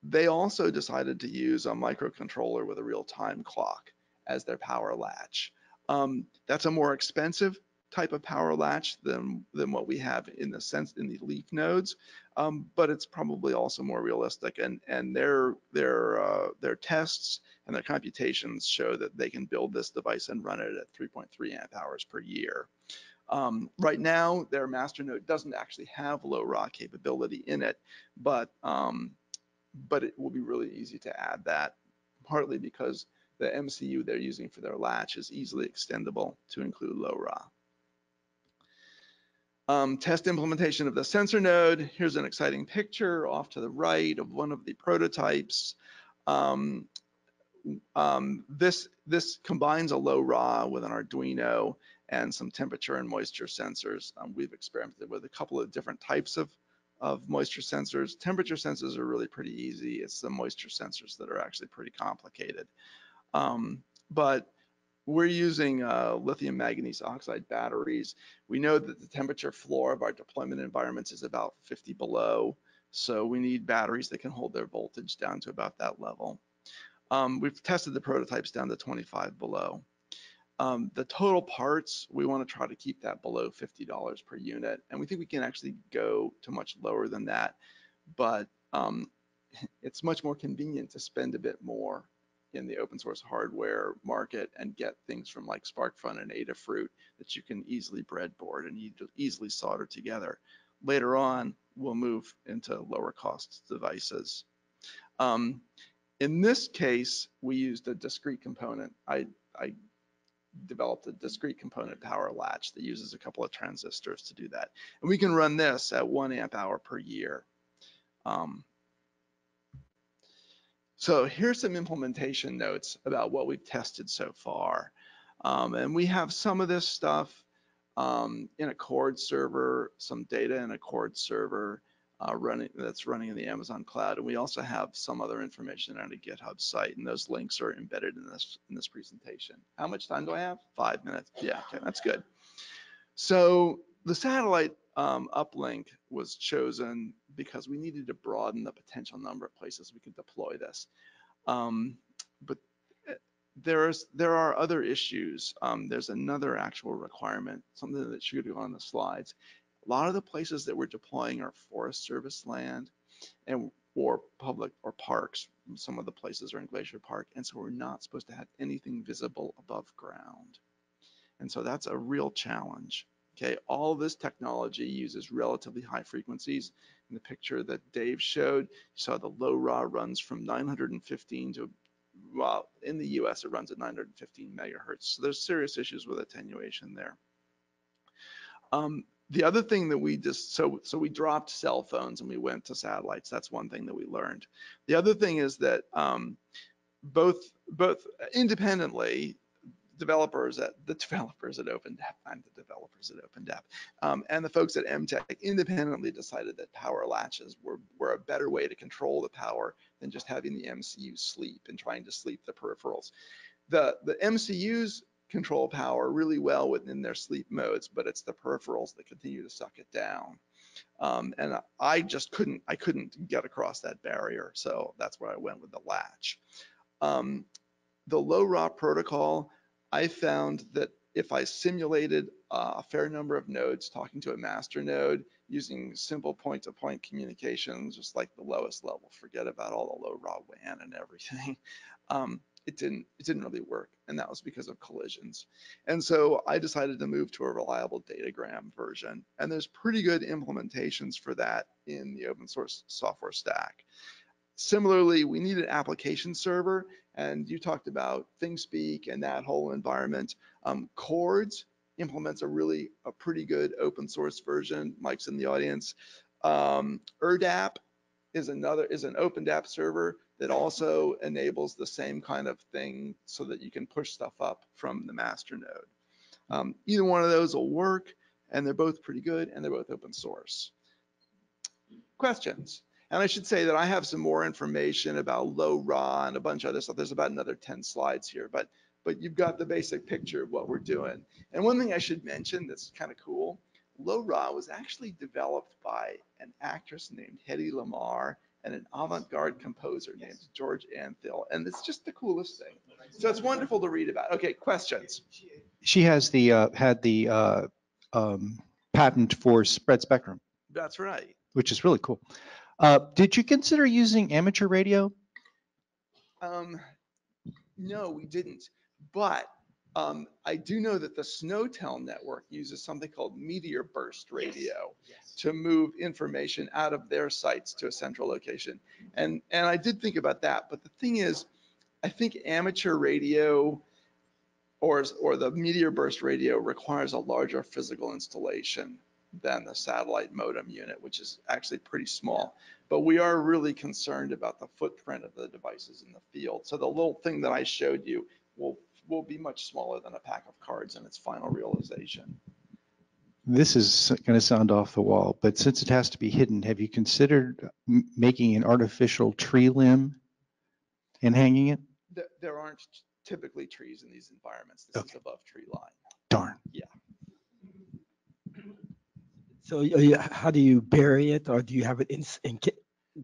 they also decided to use a microcontroller with a real-time clock as their power latch. Um, that's a more expensive type of power latch than than what we have in the sense in the leaf nodes, um, but it's probably also more realistic. And and their their uh, their tests and their computations show that they can build this device and run it at 3.3 amp hours per year. Um, right now, their master node doesn't actually have LoRa capability in it, but um, but it will be really easy to add that, partly because the MCU they're using for their latch is easily extendable to include LoRa. Um, test implementation of the sensor node. Here's an exciting picture off to the right of one of the prototypes. Um, um, this, this combines a LoRa with an Arduino and some temperature and moisture sensors. Um, we've experimented with a couple of different types of, of moisture sensors. Temperature sensors are really pretty easy. It's the moisture sensors that are actually pretty complicated. Um, but we're using uh, lithium manganese oxide batteries. We know that the temperature floor of our deployment environments is about 50 below. So we need batteries that can hold their voltage down to about that level. Um, we've tested the prototypes down to 25 below. Um, the total parts, we want to try to keep that below $50 per unit. And we think we can actually go to much lower than that. But um, it's much more convenient to spend a bit more in the open source hardware market and get things from like SparkFun and Adafruit that you can easily breadboard and easily solder together. Later on, we'll move into lower cost devices. Um, in this case, we used a discrete component. I, I developed a discrete component power latch that uses a couple of transistors to do that. And we can run this at one amp hour per year. Um, so here's some implementation notes about what we've tested so far. Um, and we have some of this stuff um, in a Chords server, some data in a Chords server uh, running that's running in the Amazon cloud. And we also have some other information on a GitHub site, and those links are embedded in this in this presentation. How much time do I have? Five minutes. Yeah, okay, that's good. So the satellite um, uplink was chosen because we needed to broaden the potential number of places we could deploy this. Um, but eh, there's there are other issues. Um, there's another actual requirement, something that should go on the slides. A lot of the places that we're deploying are Forest Service land and or public or parks. Some of the places are in Glacier Park, and so we're not supposed to have anything visible above ground. And so that's a real challenge. Okay, all this technology uses relatively high frequencies. In the picture that Dave showed, you saw the LoRa runs from 915 to, well, in the US it runs at 915 megahertz. So there's serious issues with attenuation there. Um, the other thing that we just, so, so we dropped cell phones and we went to satellites. That's one thing that we learned. The other thing is that um, both, both independently, developers at the developers at OpenDAP, I'm the developers at OpenDAP, um, and the folks at MTech independently decided that power latches were, were a better way to control the power than just having the MCU sleep and trying to sleep the peripherals. The, the MCUs control power really well within their sleep modes, but it's the peripherals that continue to suck it down. Um, and I just couldn't, I couldn't get across that barrier. So that's where I went with the latch. Um, the LoRa protocol, I found that if I simulated a fair number of nodes talking to a master node using simple point-to-point -point communications, just like the lowest level, forget about all the LoRaWAN and everything. Um, it didn't it didn't really work, and that was because of collisions. And so I decided to move to a reliable datagram version, and there's pretty good implementations for that in the open source software stack. Similarly, we need an application server, and you talked about ThingSpeak and that whole environment. Um, Chords implements a really, a pretty good open source version. Mike's in the audience. Um, ERDDAP is another, is an OpenDAP server that also enables the same kind of thing so that you can push stuff up from the master node. Um, either one of those will work and they're both pretty good and they're both open source. Questions? And I should say that I have some more information about LoRa and a bunch of other stuff. There's about another 10 slides here, but but you've got the basic picture of what we're doing. And one thing I should mention that's kind of cool, LoRa was actually developed by an actress named Hedy Lamarr and an avant-garde composer named George Antheil. And it's just the coolest thing. So it's wonderful to read about. Okay, questions? She has the, uh, had the uh, um, patent for spread spectrum, That's right. which is really cool. Uh, Did you consider using amateur radio? Um, no, we didn't. But um, I do know that the SNOTEL network uses something called meteor burst radio to move information out of their sites to a central location. And and I did think about that. But the thing is, I think amateur radio or or the meteor burst radio requires a larger physical installation than the satellite modem unit, which is actually pretty small. But we are really concerned about the footprint of the devices in the field. So the little thing that I showed you will will be much smaller than a pack of cards in its final realization. This is going to sound off the wall, but since it has to be hidden, have you considered making an artificial tree limb and hanging it? There, there aren't typically trees in these environments. This is above tree line. Darn. So y- y- how do you bury it or do you have it in, in, Of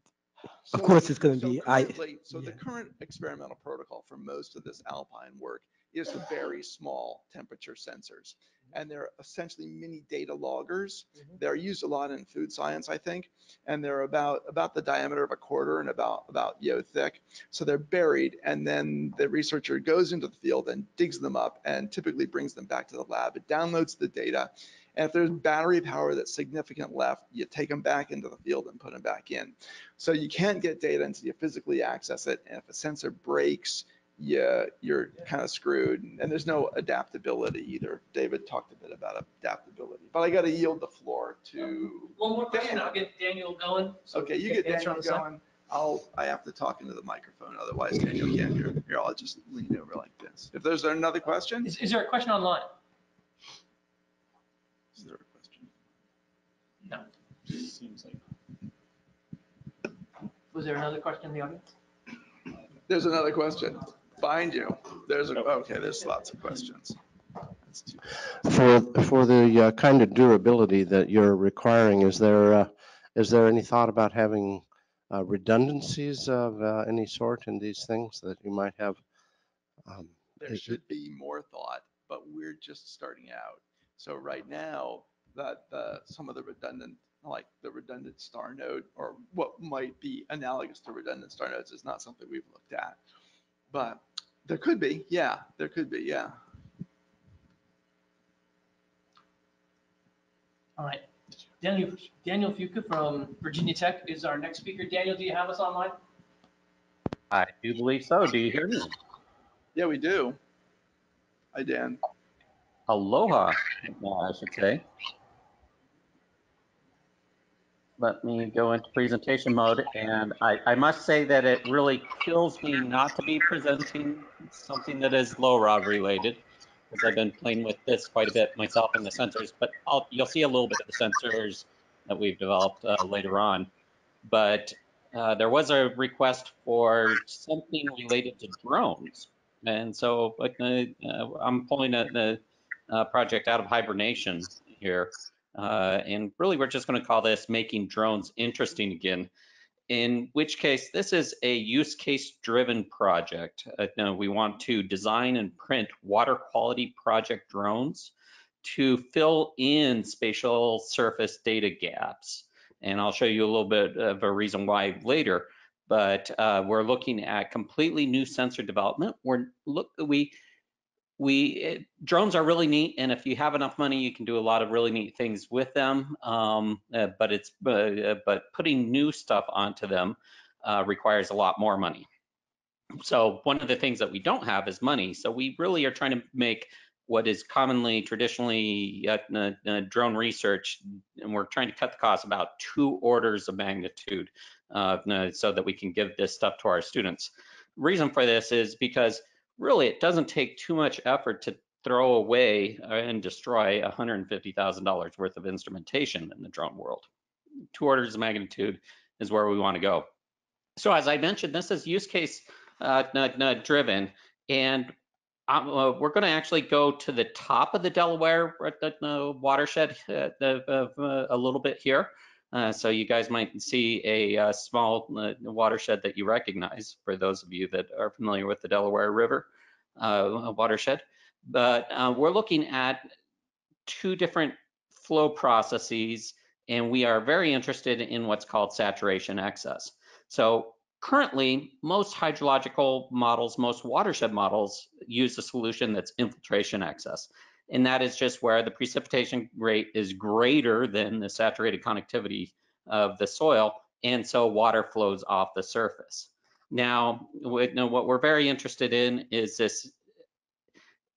So- course it's gonna so be- I- currently- So the yeah. current experimental protocol for most of this alpine work is to bury small temperature sensors. And they're essentially mini data loggers. Mhm. They're used a lot in food science, I think. And they're about, about the diameter of a quarter and about, about yo thick. So they're buried and then the researcher goes into the field and digs them up and typically brings them back to the lab. It downloads the data. And if there's battery power that's significant left, you take them back into the field and put them back in. So you can't get data until you physically access it. And if a sensor breaks, you, you're kind of screwed. And there's no adaptability either. David talked a bit about adaptability, but I got to yield the floor to, One more question, I'll get Daniel going. So okay, you get Daniel side. going. I'll, I have to talk into the microphone, otherwise Daniel can't hear. Here, I'll just lean over like this. If there's another question? Is, is there a question online? Is there a question? No. Seems like Was there another question in the audience? There's another question. Find you. There's, a okay, there's lots of questions. That's too. For, for the uh, kind of durability that you're requiring, is there, uh, is there any thought about having uh, redundancies of uh, any sort in these things that you might have? um, There is should be more thought, but we're just starting out. So right now, that, the, some of the redundant, like the redundant star node, or what might be analogous to redundant star nodes is not something we've looked at. But there could be, yeah, there could be, yeah. All right. Daniel, Daniel Fuka from Virginia Tech is our next speaker. Daniel, do you have us online? I do believe so. Do you hear me? Yeah, we do. Hi, Dan. Aloha, I should say. Let me go into presentation mode, and I, I must say that it really kills me not to be presenting something that is LoRa related, because I've been playing with this quite a bit myself in the sensors, but I'll, you'll see a little bit of the sensors that we've developed uh, later on. But uh, there was a request for something related to drones. And so uh, I'm pulling a, the project out of hibernation here. Uh, and really, we're just going to call this Making Drones Interesting Again, in which case this is a use case driven project. Uh, we want to design and print water quality project drones to fill in spatial surface data gaps. And I'll show you a little bit of a reason why later but uh, we're looking at completely new sensor development. We're look we we it, drones are really neat, and if you have enough money, you can do a lot of really neat things with them. Um, uh, but it's uh, but putting new stuff onto them uh, requires a lot more money. So one of the things that we don't have is money. So we really are trying to make what is commonly traditionally uh, n- n- drone research, and we're trying to cut the cost about two orders of magnitude uh, so that we can give this stuff to our students. Reason for this is because really it doesn't take too much effort to throw away and destroy $150,000 worth of instrumentation in the drone world. Two orders of magnitude is where we want to go. So as I mentioned, this is use case uh, n- n- driven, and um, uh, we're going to actually go to the top of the Delaware uh, uh, watershed uh, uh, a little bit here. Uh, so you guys might see a, uh small uh, watershed that you recognize for those of you that are familiar with the Delaware River uh, watershed. But we're looking at two different flow processes, and we are very interested in what's called saturation excess. So currently, most hydrological models, most watershed models use a solution that's infiltration excess. And that is just where the precipitation rate is greater than the saturated conductivity of the soil. And so water flows off the surface. Now, what, we're very interested in is this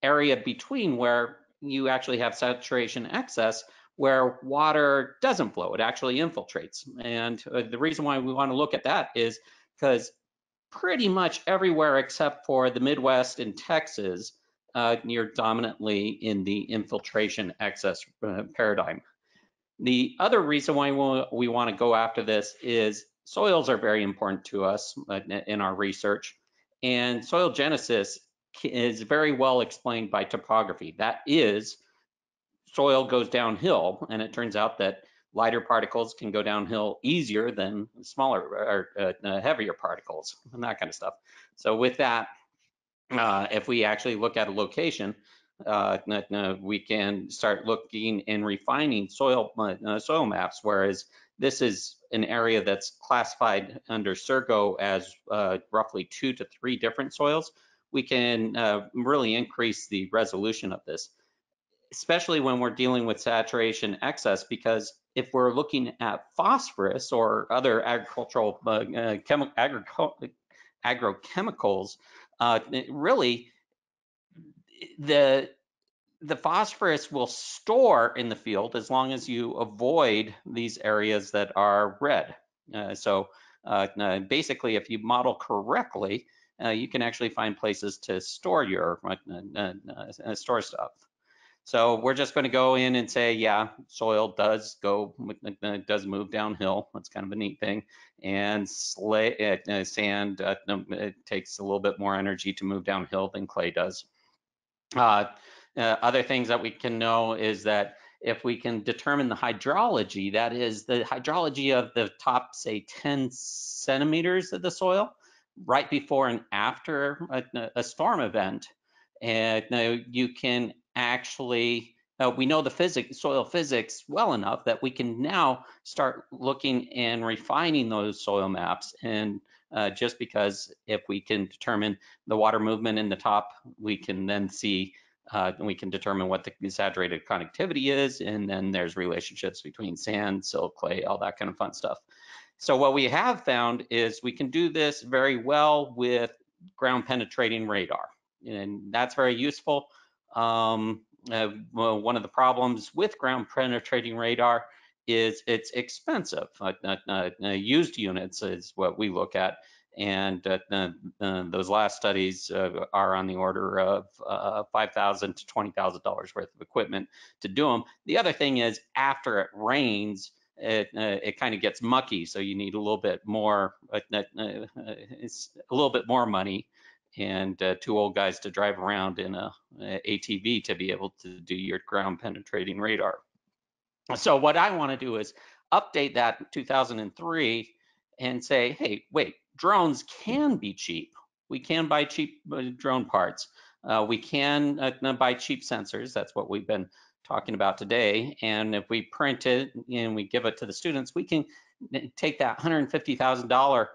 area between where you actually have saturation excess where water doesn't flow, it actually infiltrates. And uh, the reason why we want to look at that is because pretty much everywhere except for the Midwest and Texas, uh, you're dominantly in the infiltration excess uh, paradigm. The other reason why we, we want to go after this is soils are very important to us uh, in our research, and soil genesis is very well explained by topography. That is, soil goes downhill, and it turns out that lighter particles can go downhill easier than smaller or uh, heavier particles and that kind of stuff. So with that, uh, if we actually look at a location, uh, we can start looking and refining soil uh, soil maps. Whereas this is an area that's classified under SSURGO as uh, roughly two to three different soils. We can uh, really increase the resolution of this, especially when we're dealing with saturation excess, because if we're looking at phosphorus or other agricultural uh, chemi agric agrochemicals, uh, really the the phosphorus will store in the field as long as you avoid these areas that are red. Uh, so uh, basically, if you model correctly, uh, you can actually find places to store your uh, store stuff. So we're just going to go in and say, yeah, soil does go, does move downhill. That's kind of a neat thing. And slay, uh, sand uh, takes a little bit more energy to move downhill than clay does. Uh, uh, other things that we can know is that if we can determine the hydrology, that is the hydrology of the top, say, 10 centimeters of the soil, right before and after a, a storm event, and uh, you can actually uh, we know the physics, soil physics well enough that we can now start looking and refining those soil maps. And uh, just because if we can determine the water movement in the top, we can then see, uh, we can determine what the saturated conductivity is. And then there's relationships between sand, silt, clay, all that kind of fun stuff. So what we have found is we can do this very well with ground penetrating radar. And that's very useful. Um, uh, one of the problems with ground penetrating radar is it's expensive. Uh, uh, uh used units is what we look at. And uh, uh, those last studies are on the order of 5,000 to $20,000 worth of equipment to do them. The other thing is after it rains, it, it kind of gets mucky. So you need a little bit more, it's a little bit more money and uh, two old guys to drive around in a, a, ATV to be able to do your ground penetrating radar. So what I want to do is update that 2003 and say, hey, wait, drones can be cheap. We can buy cheap uh, drone parts. Uh, we can uh, buy cheap sensors. That's what we've been talking about today. And if we print it and we give it to the students, we can take that $150,000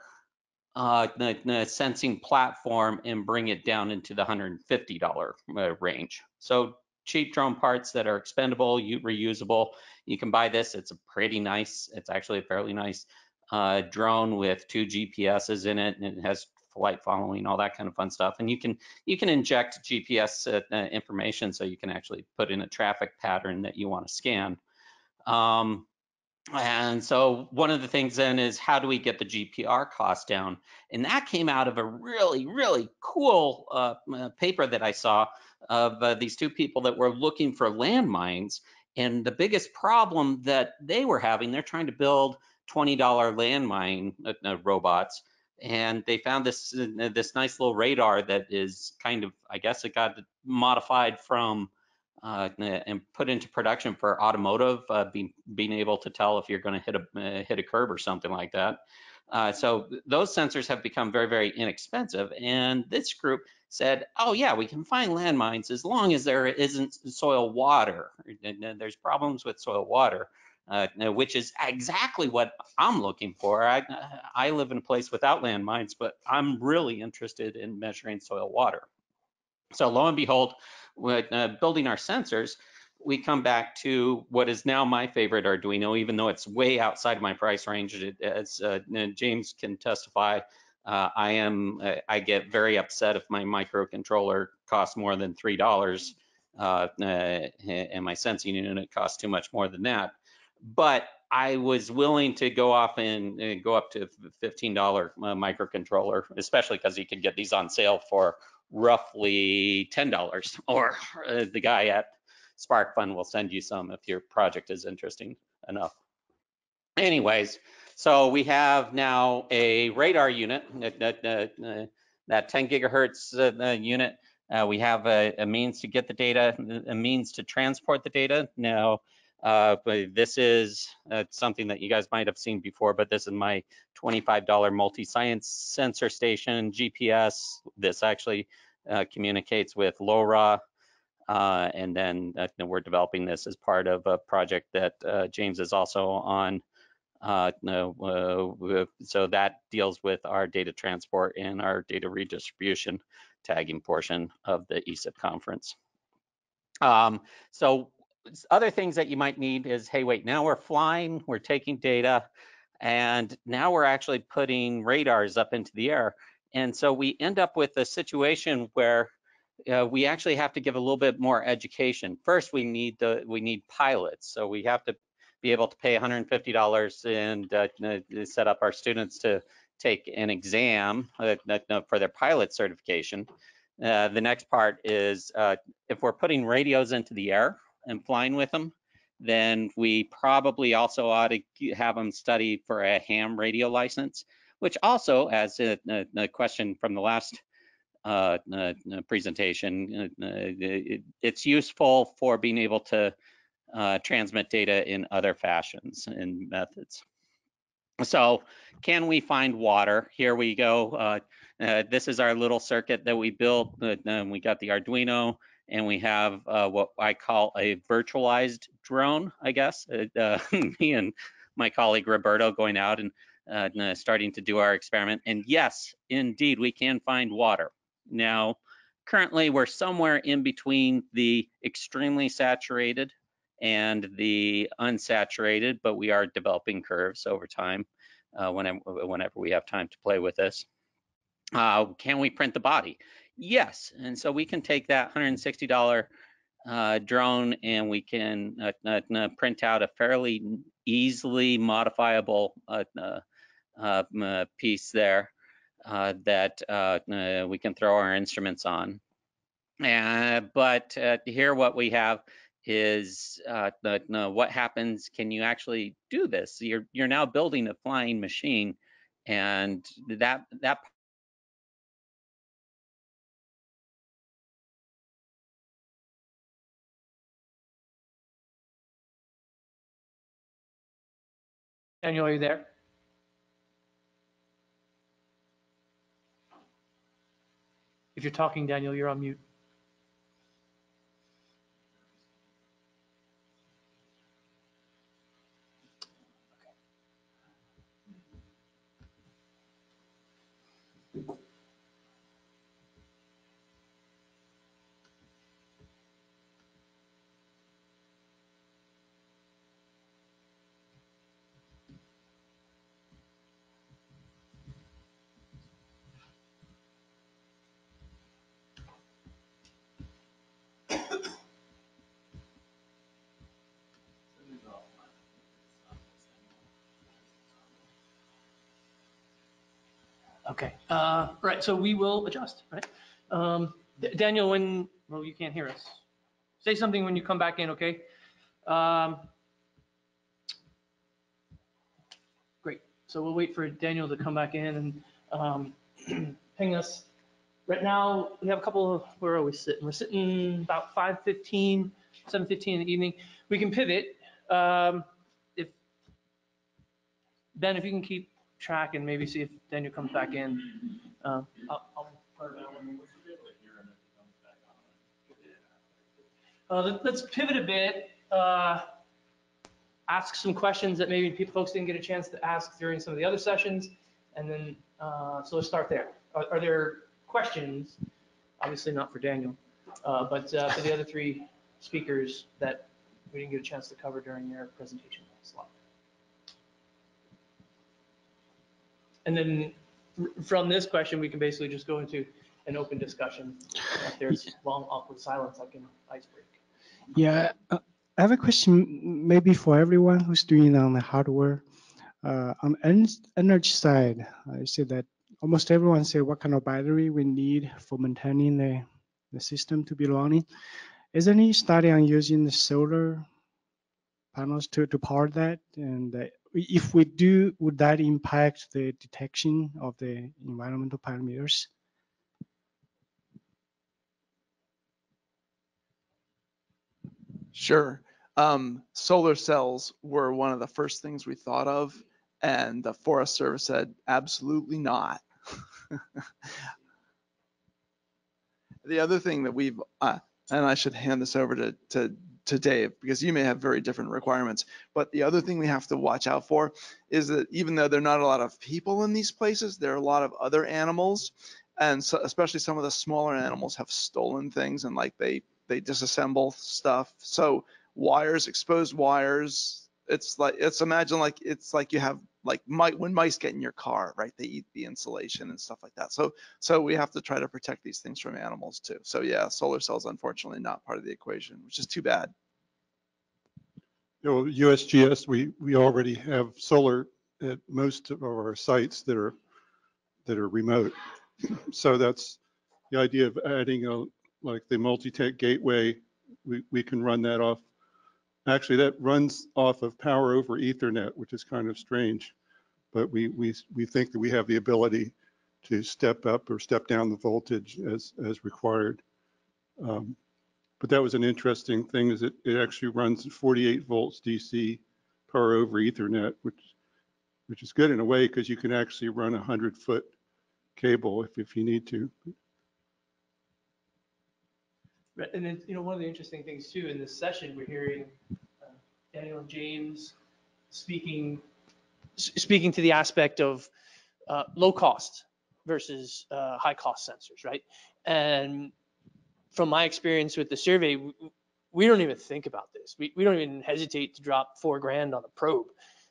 uh, the, the, sensing platform and bring it down into the $150 uh, range. So cheap drone parts that are expendable, reusable. You can buy this. It's a pretty nice, it's actually a fairly nice uh, drone with two GPSs in it and it has flight following, all that kind of fun stuff. And you can you can inject GPS uh, uh, information so you can actually put in a traffic pattern that you want to scan. Um, and so one of the things then is how do we get the GPR cost down? And that came out of a really, really cool uh, uh, paper that I saw of uh, these two people that were looking for landmines. And the biggest problem that they were having, they're trying to build $20 landmine uh, uh, robots. And they found this uh, this nice little radar that is kind of, I guess it got modified from and put into production for automotive, uh, be, being able to tell if you're going to hit a uh, hit a curb or something like that. Uh, so those sensors have become very very inexpensive, and this group said, "Oh yeah, we can find landmines as long as there isn't soil water. And there's problems with soil water." Uh, which is exactly what I'm looking for. I, I live in a place without landmines, but I'm really interested in measuring soil water. So lo and behold, when uh, building our sensors, we come back to what is now my favorite Arduino, even though it's way outside of my price range. As uh, James can testify, uh, I am uh, I get very upset if my microcontroller costs more than three dollars, uh, uh, and my sensing unit costs too much more than that. But I was willing to go off and go up to $15 microcontroller, especially because you can get these on sale for roughly $10 or uh, the guy at SparkFun will send you some if your project is interesting enough. Anyways, so we have now a radar unit, that, that, that 10 gigahertz uh, unit. Uh, we have a, a, means to get the data, a means to transport the data. Now, uh, this is uh, something that you guys might have seen before, but this is my $25 multi-science sensor station, GPS. This actually uh, communicates with LoRa. Uh, and then uh, we're developing this as part of a project that uh, James is also on. so that deals with our data transport and our data redistribution tagging portion of the ESIP conference. Um, so other things that you might need is, hey, wait, now we're flying, we're taking data, and now we're actually putting radars up into the air. And so we end up with a situation where uh, we actually have to give a little bit more education. First, we need the we need pilots, so we have to be able to pay $150 and uh, uh, set up our students to take an exam uh, for their pilot certification. Uh, the next part is uh, if we're putting radios into the air, and flying with them, then we probably also ought to have them study for a ham radio license, which also, as a, a, a question from the last uh, uh, presentation, uh, it, it's useful for being able to uh, transmit data in other fashions and methods. So can we find water? Here we go. Uh, uh, this is our little circuit that we built. we got the Arduino and we have uh, what I call a virtualized drone, I guess. Uh, me and my colleague Roberto going out and uh, starting to do our experiment. And yes, indeed, we can find water. Now, currently we're somewhere in between the extremely saturated and the unsaturated, but we are developing curves over time uh, whenever, whenever we have time to play with this. Uh, can we print the body? Yes, and so we can take that $160 uh, drone and we can uh, uh, uh, print out a fairly easily modifiable uh, uh, piece there that we can throw our instruments on. but here what we have is what happens, can you actually do this? You're, you're now building a flying machine and that, that Daniel, are you there? If you're talking, Daniel, you're on mute. Okay, uh, right, so we will adjust, right? Um, D- Daniel, when, well, you can't hear us. Say something when you come back in, okay? Um, Great, so we'll wait for Daniel to come back in and um, ping us. Right now, we have a couple of, where are we sitting? We're sitting about 5:15, 7:15 in the evening. We can pivot. um, If, Ben, if you can keep track and maybe see if Daniel comes back in. uh, I'll- I'll- Uh, let- Let's pivot a bit, uh, ask some questions that maybe people, folks didn't get a chance to ask during some of the other sessions. And then, uh, so let's start there. Are are there questions? Obviously not for Daniel, uh, but uh, for the other three speakers that we didn't get a chance to cover during their presentation slot. And then from this question, we can basically just go into an open discussion. If there's long awkward silence, I can ice break. Yeah, uh, I have a question maybe for everyone who's doing on the hardware. Uh, on en- energy side, I see that almost everyone say what kind of battery we need for maintaining the, the system to be running. Is there any study on using the solar panels to, to power that? And uh, if we do, would that impact the detection of the environmental parameters? Sure. Um, solar cells were one of the first things we thought of, and the Forest Service said, absolutely not. the other thing that we've, uh, and I should hand this over to, to, to Dave, because you may have very different requirements, but the other thing we have to watch out for is that even though there are not a lot of people in these places, there are a lot of other animals. And so, especially some of the smaller animals have stolen things and like they, they disassemble stuff. So wires, exposed wires, it's like, it's imagine like, it's like you have like mice, when mice get in your car, right? They eat the insulation and stuff like that. So, so we have to try to protect these things from animals too. So yeah, solar cells unfortunately not part of the equation, which is too bad. You know, USGS, we, we already have solar at most of our sites that are, that are remote. So that's the idea of adding a, like the multi-tech gateway, we, we can run that off. Actually, that runs off of power over ethernet, which is kind of strange. But we, we, we think that we have the ability to step up or step down the voltage as, as required. Um, But that was an interesting thing is it, it actually runs 48 volts DC power over ethernet, which, which is good in a way because you can actually run a 100 foot cable if, if you need to. And you know, one of the interesting things too, in this session, we're hearing uh, Daniel and James speaking, speaking to the aspect of uh, low cost versus uh, high cost sensors, right? And from my experience with the survey, w- w- we don't even think about this. We, we don't even hesitate to drop four grand on a probe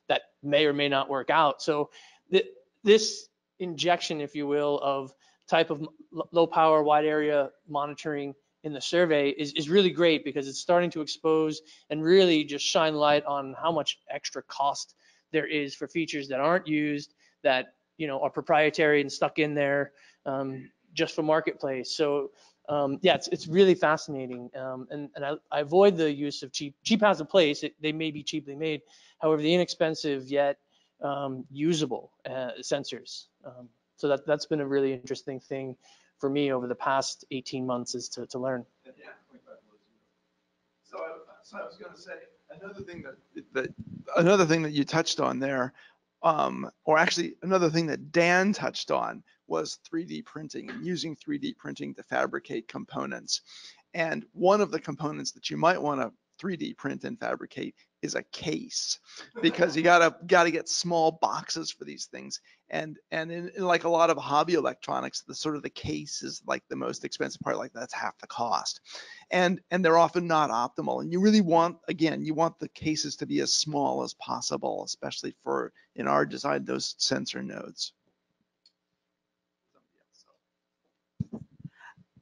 that may or may not work out. So th- this injection, if you will, of type of low power, wide area monitoring in the survey is, is really great because it's starting to expose and really just shine light on how much extra cost there is for features that aren't used that you know are proprietary and stuck in there um, just for marketplace. So um, yeah, it's, it's really fascinating. Um, and and I, I avoid the use of cheap. Cheap has a place. It, they may be cheaply made. However, the inexpensive yet um, usable uh, sensors. Um, so that that's been a really interesting thing for me over the past 18 months is to, to learn. So I, so I was going to say, another thing that, that, another thing that you touched on there, um, or actually another thing that Dan touched on was 3D printing and using 3D printing to fabricate components. And one of the components that you might want to 3D print and fabricate is a case because you mm-hmm. gotta gotta get small boxes for these things. And and in, in like a lot of hobby electronics the sort of the case is like the most expensive part like that's half the cost. And and they're often not optimal. And you really want again you want the cases to be as small as possible especially for in our design those sensor nodes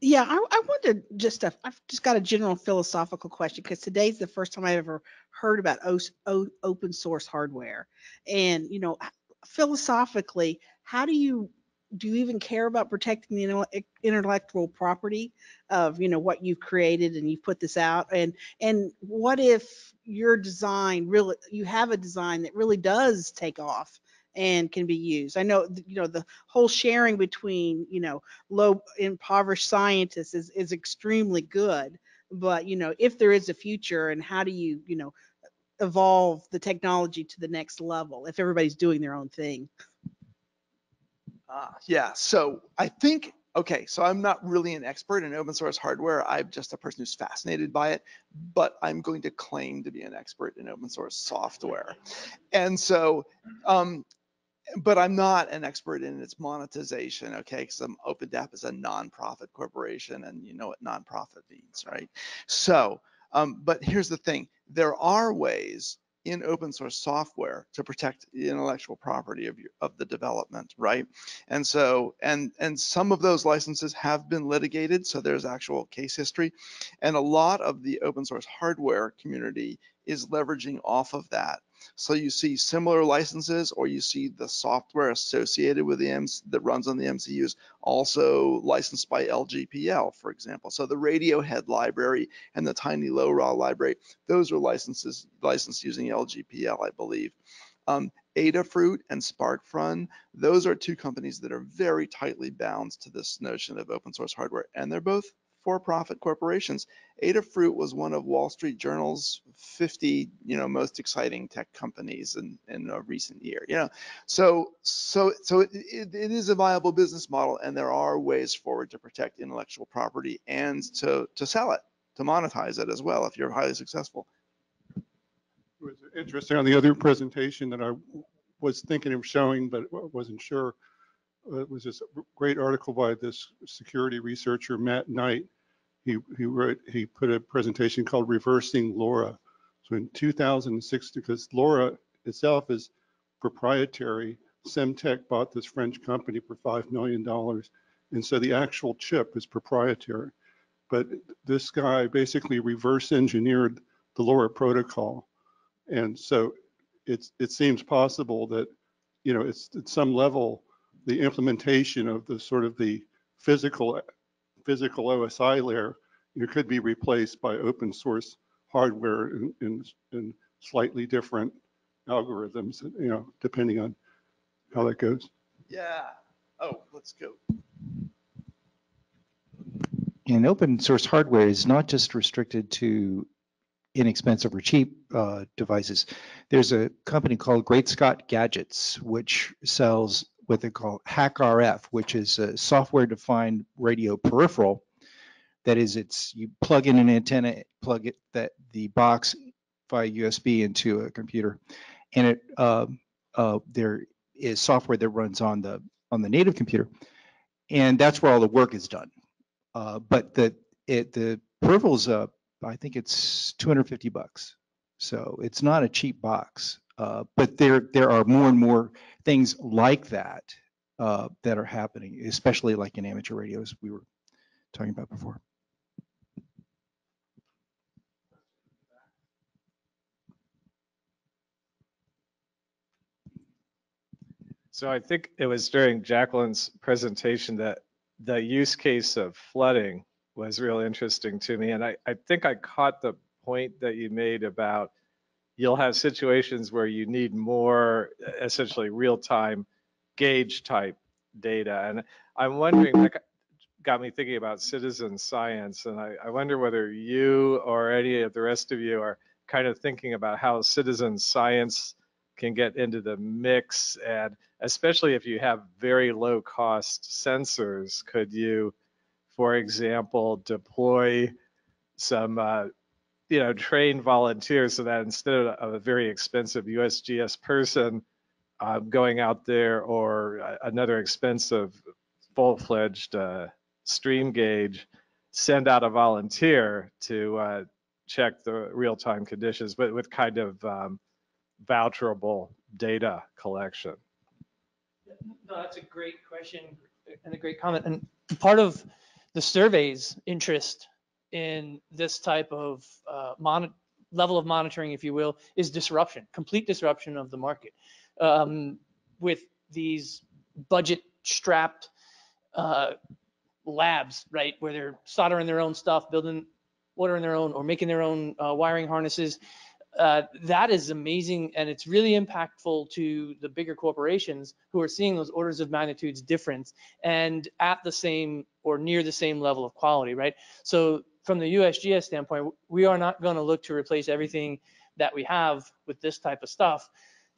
Yeah, I, I wonder just a, I've just got a general philosophical question because today's the first time I've ever heard about o, o, open source hardware. And, you know, philosophically, how do you do you even care about protecting the intellectual property of, you know, what you've created and you've put this out? And, and what if your design really, you have a design that really does take off and can be used? I know, you know, the whole sharing between, you know, low impoverished scientists is, is extremely good. But, you know, if there is a future and how do you, you know, evolve the technology to the next level if everybody's doing their own thing? Ah, yeah. So I think, okay, so I'm not really an expert in open source hardware. I'm just a person who's fascinated by it, but I'm going to claim to be an expert in open source software. And so, um, but I'm not an expert in its monetization, okay? Because I'm OpenDAP is a nonprofit corporation and you know what nonprofit means, right? So, um, but here's the thing, there are ways in open source software to protect the intellectual property of your, of the development, right? And so, and and some of those licenses have been litigated, so there's actual case history, and a lot of the open source hardware community is leveraging off of that. So you see similar licenses, or you see the software associated with the MC that runs on the MCUs also licensed by LGPL, for example. So the Radiohead library and the Tiny LoRa library, those are licenses licensed using LGPL, I believe. Um, Adafruit and SparkFun, those are two companies that are very tightly bound to this notion of open source hardware, and they're both for-profit corporations. Adafruit was one of Wall Street Journal's 50, you know, most exciting tech companies in, in a recent year. You know, so so so it, it, it is a viable business model, and there are ways forward to protect intellectual property and to to sell it, to monetize it as well if you're highly successful. It was interesting on the other presentation that I was thinking of showing, but wasn't sure. It was this great article by this security researcher, Matt Knight. He, he wrote, he put a presentation called Reversing LoRa. So in 2006, because LoRa itself is proprietary, Semtech bought this French company for $5 million. And so the actual chip is proprietary. But this guy basically reverse engineered the LoRa protocol. And so it's, it seems possible that, you know, it's at some level, the implementation of the sort of the physical, physical OSI layer, it could be replaced by open source hardware in, in, in slightly different algorithms, you know, depending on how that goes. Yeah. Oh, let's go. And open source hardware is not just restricted to inexpensive or cheap uh, devices. There's a company called Great Scott Gadgets, which sells what they call HackRF, which is a software-defined radio peripheral. That is, it's you plug in an antenna, plug it that the box via USB into a computer, and it uh, uh, there is software that runs on the on the native computer, and that's where all the work is done. Uh, but the it the peripherals uh, I think it's 250 bucks. So it's not a cheap box. Uh, but there there are more and more things like that uh, that are happening, especially like in amateur radios we were talking about before. So I think it was during Jacqueline's presentation that the use case of flooding was real interesting to me. And I, I think I caught the point that you made about you'll have situations where you need more essentially real-time gauge type data. And I'm wondering, that got me thinking about citizen science. And I, I wonder whether you or any of the rest of you are kind of thinking about how citizen science can get into the mix and especially if you have very low cost sensors could you for example deploy some uh, you know train volunteers so that instead of a very expensive usgs person uh, going out there or another expensive full-fledged uh, stream gauge send out a volunteer to uh, check the real-time conditions but with kind of um, voucherable data collection? No, that's a great question and a great comment. And part of the survey's interest in this type of uh, level of monitoring, if you will, is disruption, complete disruption of the market. Um, with these budget strapped uh, labs, right, where they're soldering their own stuff, building, ordering their own, or making their own uh, wiring harnesses. Uh, that is amazing, and it's really impactful to the bigger corporations who are seeing those orders of magnitudes difference and at the same or near the same level of quality, right? So from the USGS standpoint, we are not going to look to replace everything that we have with this type of stuff.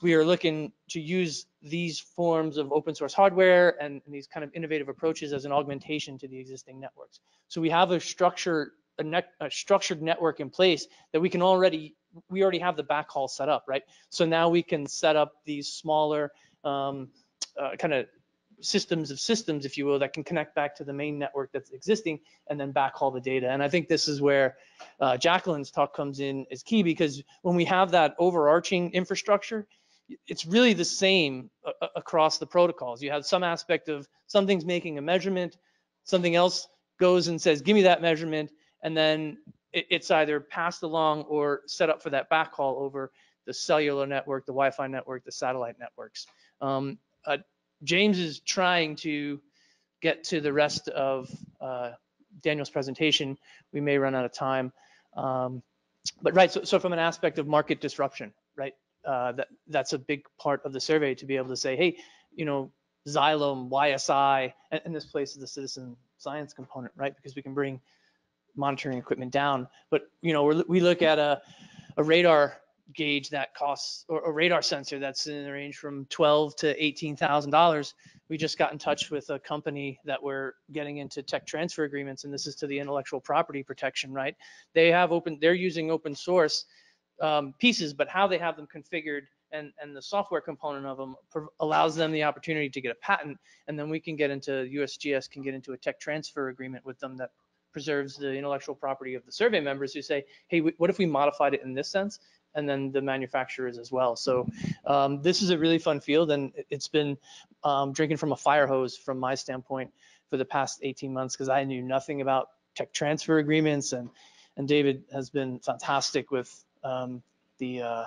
We are looking to use these forms of open source hardware and, these kind of innovative approaches as an augmentation to the existing networks. So we have a structure, a, net, a structured network in place that we can already, we already have the backhaul set up, right? So now we can set up these smaller um, uh, kind of systems of systems, if you will, that can connect back to the main network that's existing and then backhaul the data. And I think this is where uh, Jacqueline's talk comes in is key because when we have that overarching infrastructure, it's really the same uh, across the protocols. You have some aspect of something's making a measurement, something else goes and says, give me that measurement, and then it's either passed along or set up for that backhaul over the cellular network, the Wi-Fi network, the satellite networks. Um, uh, James is trying to get to the rest of uh, Daniel's presentation. We may run out of time. Um, but right, so, so from an aspect of market disruption, right, uh, that, that's a big part of the survey to be able to say, hey, you know, Xylem, YSI, and, and this place is the citizen science component, right? Because we can bring monitoring equipment down. But, you know, we look at a, a radar gauge that costs or a radar sensor that's in the range from 12 to 18 thousand dollars we just got in touch with a company that we're getting into tech transfer agreements and this is to the intellectual property protection right they have open they're using open source um, pieces but how they have them configured and and the software component of them allows them the opportunity to get a patent and then we can get into usgs can get into a tech transfer agreement with them that preserves the intellectual property of the survey members who say, hey, what if we modified it in this sense? And then the manufacturers as well. So um, this is a really fun field, and it's been um, drinking from a fire hose from my standpoint for the past 18 months because I knew nothing about tech transfer agreements, and and David has been fantastic with um, the uh,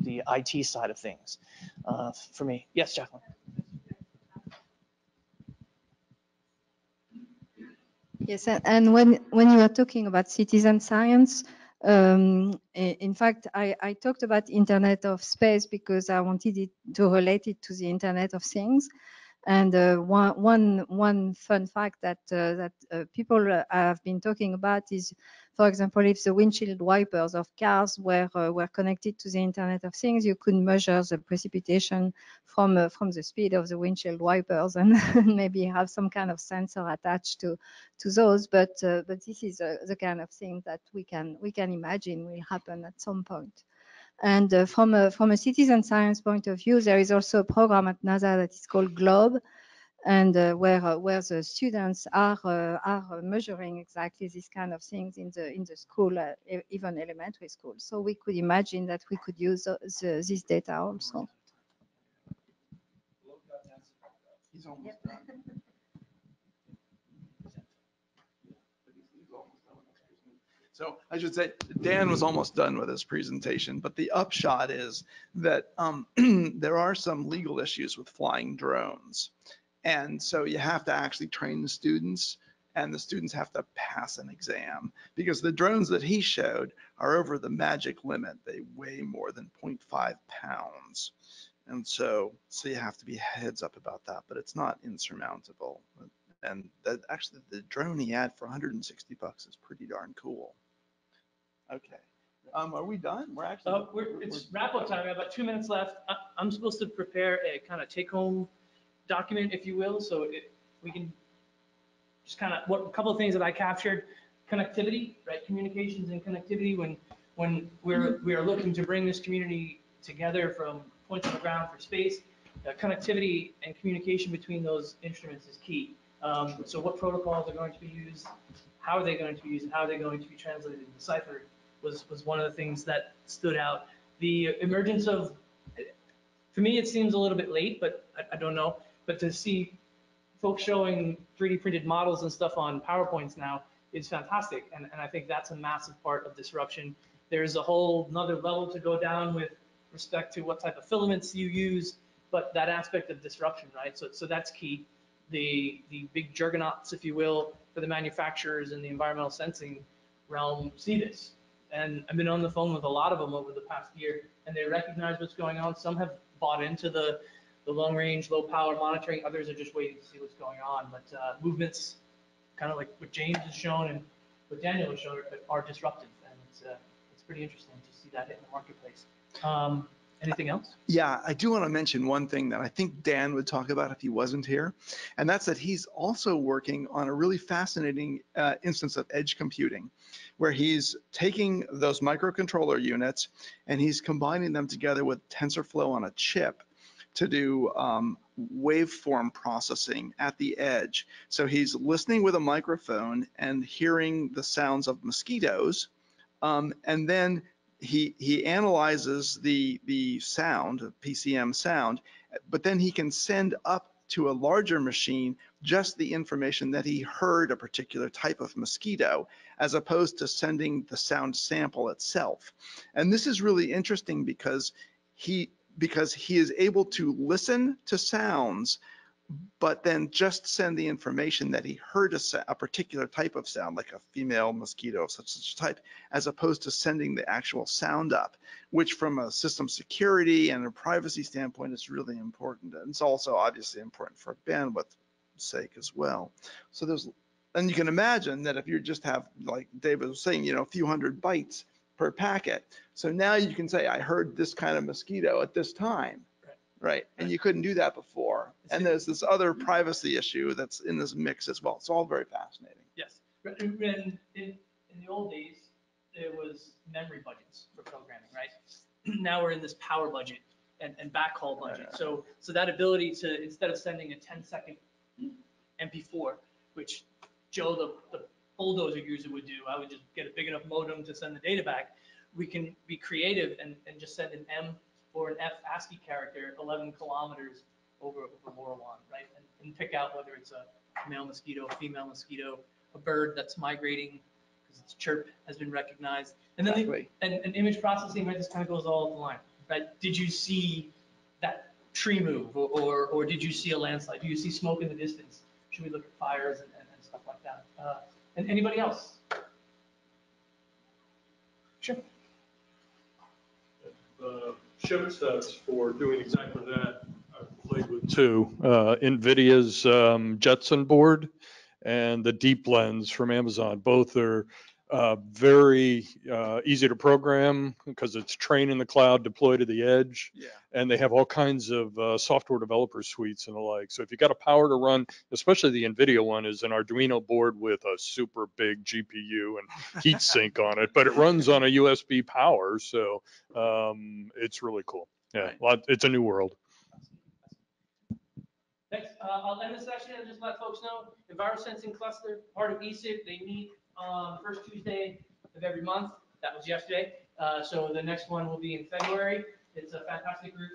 the IT side of things uh, for me. Yes, Jacqueline. Yes, and when when you are talking about citizen science, um, in fact, I, I, talked about Internet of Space because I wanted it to relate it to the Internet of Things. And uh, one, one, one fun fact that, uh, that uh, people have been talking about is, for example, if the windshield wipers of cars were, uh, were connected to the Internet of Things, you could measure the precipitation from, uh, from the speed of the windshield wipers and maybe have some kind of sensor attached to, to those. But, uh, but this is the kind of thing that we can, we can imagine will happen at some point. And uh, from, a, from a citizen science point of view, there is also a program at NASA that is called GLOBE, and uh, where uh, where the students are uh, are measuring exactly these kind of things in the in the school, uh, even elementary school. So we could imagine that we could use the, this data also. He's almost done. So I should say, Dan was almost done with his presentation, but the upshot is that um, there are some legal issues with flying drones. And so you have to actually train the students and the students have to pass an exam because the drones that he showed are over the magic limit. They weigh more than 0.5 pounds. And so, so you have to be heads up about that, but it's not insurmountable. And that actually the drone he had for 160 bucks is pretty darn cool. Okay. Um, are we done? We're actually. Uh, we're, it's wrap up time. We have about two minutes left. I, I'm supposed to prepare a kind of take home document, if you will, so it, we can just kind of, what, a couple of things that I captured, connectivity, right? Communications and connectivity when, when we're, we are looking to bring this community together from points on the ground for space, uh, connectivity and communication between those instruments is key. Um, so what protocols are going to be used? How are they going to be used? How are they going to be translated and deciphered? Was, was one of the things that stood out. The emergence of, for me, it seems a little bit late, but I, I don't know. But to see folks showing 3D printed models and stuff on PowerPoints now is fantastic. And, and I think that's a massive part of disruption. There's a whole another level to go down with respect to what type of filaments you use. but that aspect of disruption, right? So, so that's key. The, the big juggernauts, if you will, for the manufacturers in the environmental sensing realm see this. And I've been on the phone with a lot of them over the past year, and they recognize what's going on. Some have bought into the, the long range, low power monitoring. Others are just waiting to see what's going on. But uh, movements, kind of like what James has shown and what Daniel has shown, are, are disruptive. And it's, uh, it's pretty interesting to see that hit in the marketplace. Um, anything else? Yeah, I do want to mention one thing that I think Dan would talk about if he wasn't here, and that's that he's also working on a really fascinating uh, instance of edge computing, where he's taking those microcontroller units and he's combining them together with TensorFlow on a chip to do um, waveform processing at the edge. So he's listening with a microphone and hearing the sounds of mosquitoes, um, and then he he analyzes the the sound, PCM sound, but then he can send up to a larger machine just the information that he heard a particular type of mosquito, as opposed to sending the sound sample itself. And this is really interesting because he because he is able to listen to sounds but then just send the information that he heard a, a particular type of sound, like a female mosquito of such such type, as opposed to sending the actual sound up, which from a system security and a privacy standpoint is really important. And it's also obviously important for bandwidth sake as well. So there's, and you can imagine that if you just have, like David was saying, you know, a few hundred bytes per packet. So now you can say, I heard this kind of mosquito at this time. Right, and you couldn't do that before. And there's this other mm-hmm. privacy issue that's in this mix as well. It's all very fascinating. Yes. In, in, in the old days, there was memory budgets for programming, right? Now we're in this power budget and, and backhaul budget. So, so that ability to, instead of sending a 10 second MP4, which Joe, the, the bulldozer user would do, I would just get a big enough modem to send the data back. We can be creative and, and just send an M or an F ASCII character 11 kilometers over, over LoRaWAN, right? And, and pick out whether it's a male mosquito, a female mosquito, a bird that's migrating because its chirp has been recognized. And then the, and, and image processing, right, this kind of goes all up the line, right? Did you see that tree move or, or, or did you see a landslide? Do you see smoke in the distance? Should we look at fires and, and, and stuff like that? Uh, and anybody else? Sure. The chipsets for doing exactly that, I've played with two. Uh, NVIDIA's um, Jetson board and the Deep Lens from Amazon. Both are uh, very uh, easy to program because it's trained in the cloud, deployed to the edge. Yeah. And they have all kinds of uh, software developer suites and the like. So if you got a power to run, especially the NVIDIA one is an Arduino board with a super big GPU and heat sink on it, but it runs on a USB power. So um, it's really cool. Yeah, lot- it's a new world. Thanks. Uh, I'll end the session and just let folks know, EnviroSensing Cluster, part of E ESIP, they meet the first Tuesday of every month. That was yesterday. Uh, so the next one will be in February. It's a fantastic group.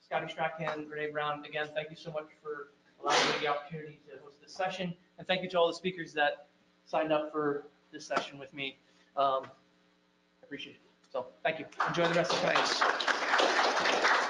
Scotty Strachan, Renee Brown, again, thank you so much for allowing me the opportunity to host this session. And thank you to all the speakers that signed up for this session with me. Um, Appreciate it. So, thank you. Enjoy the rest of the conference.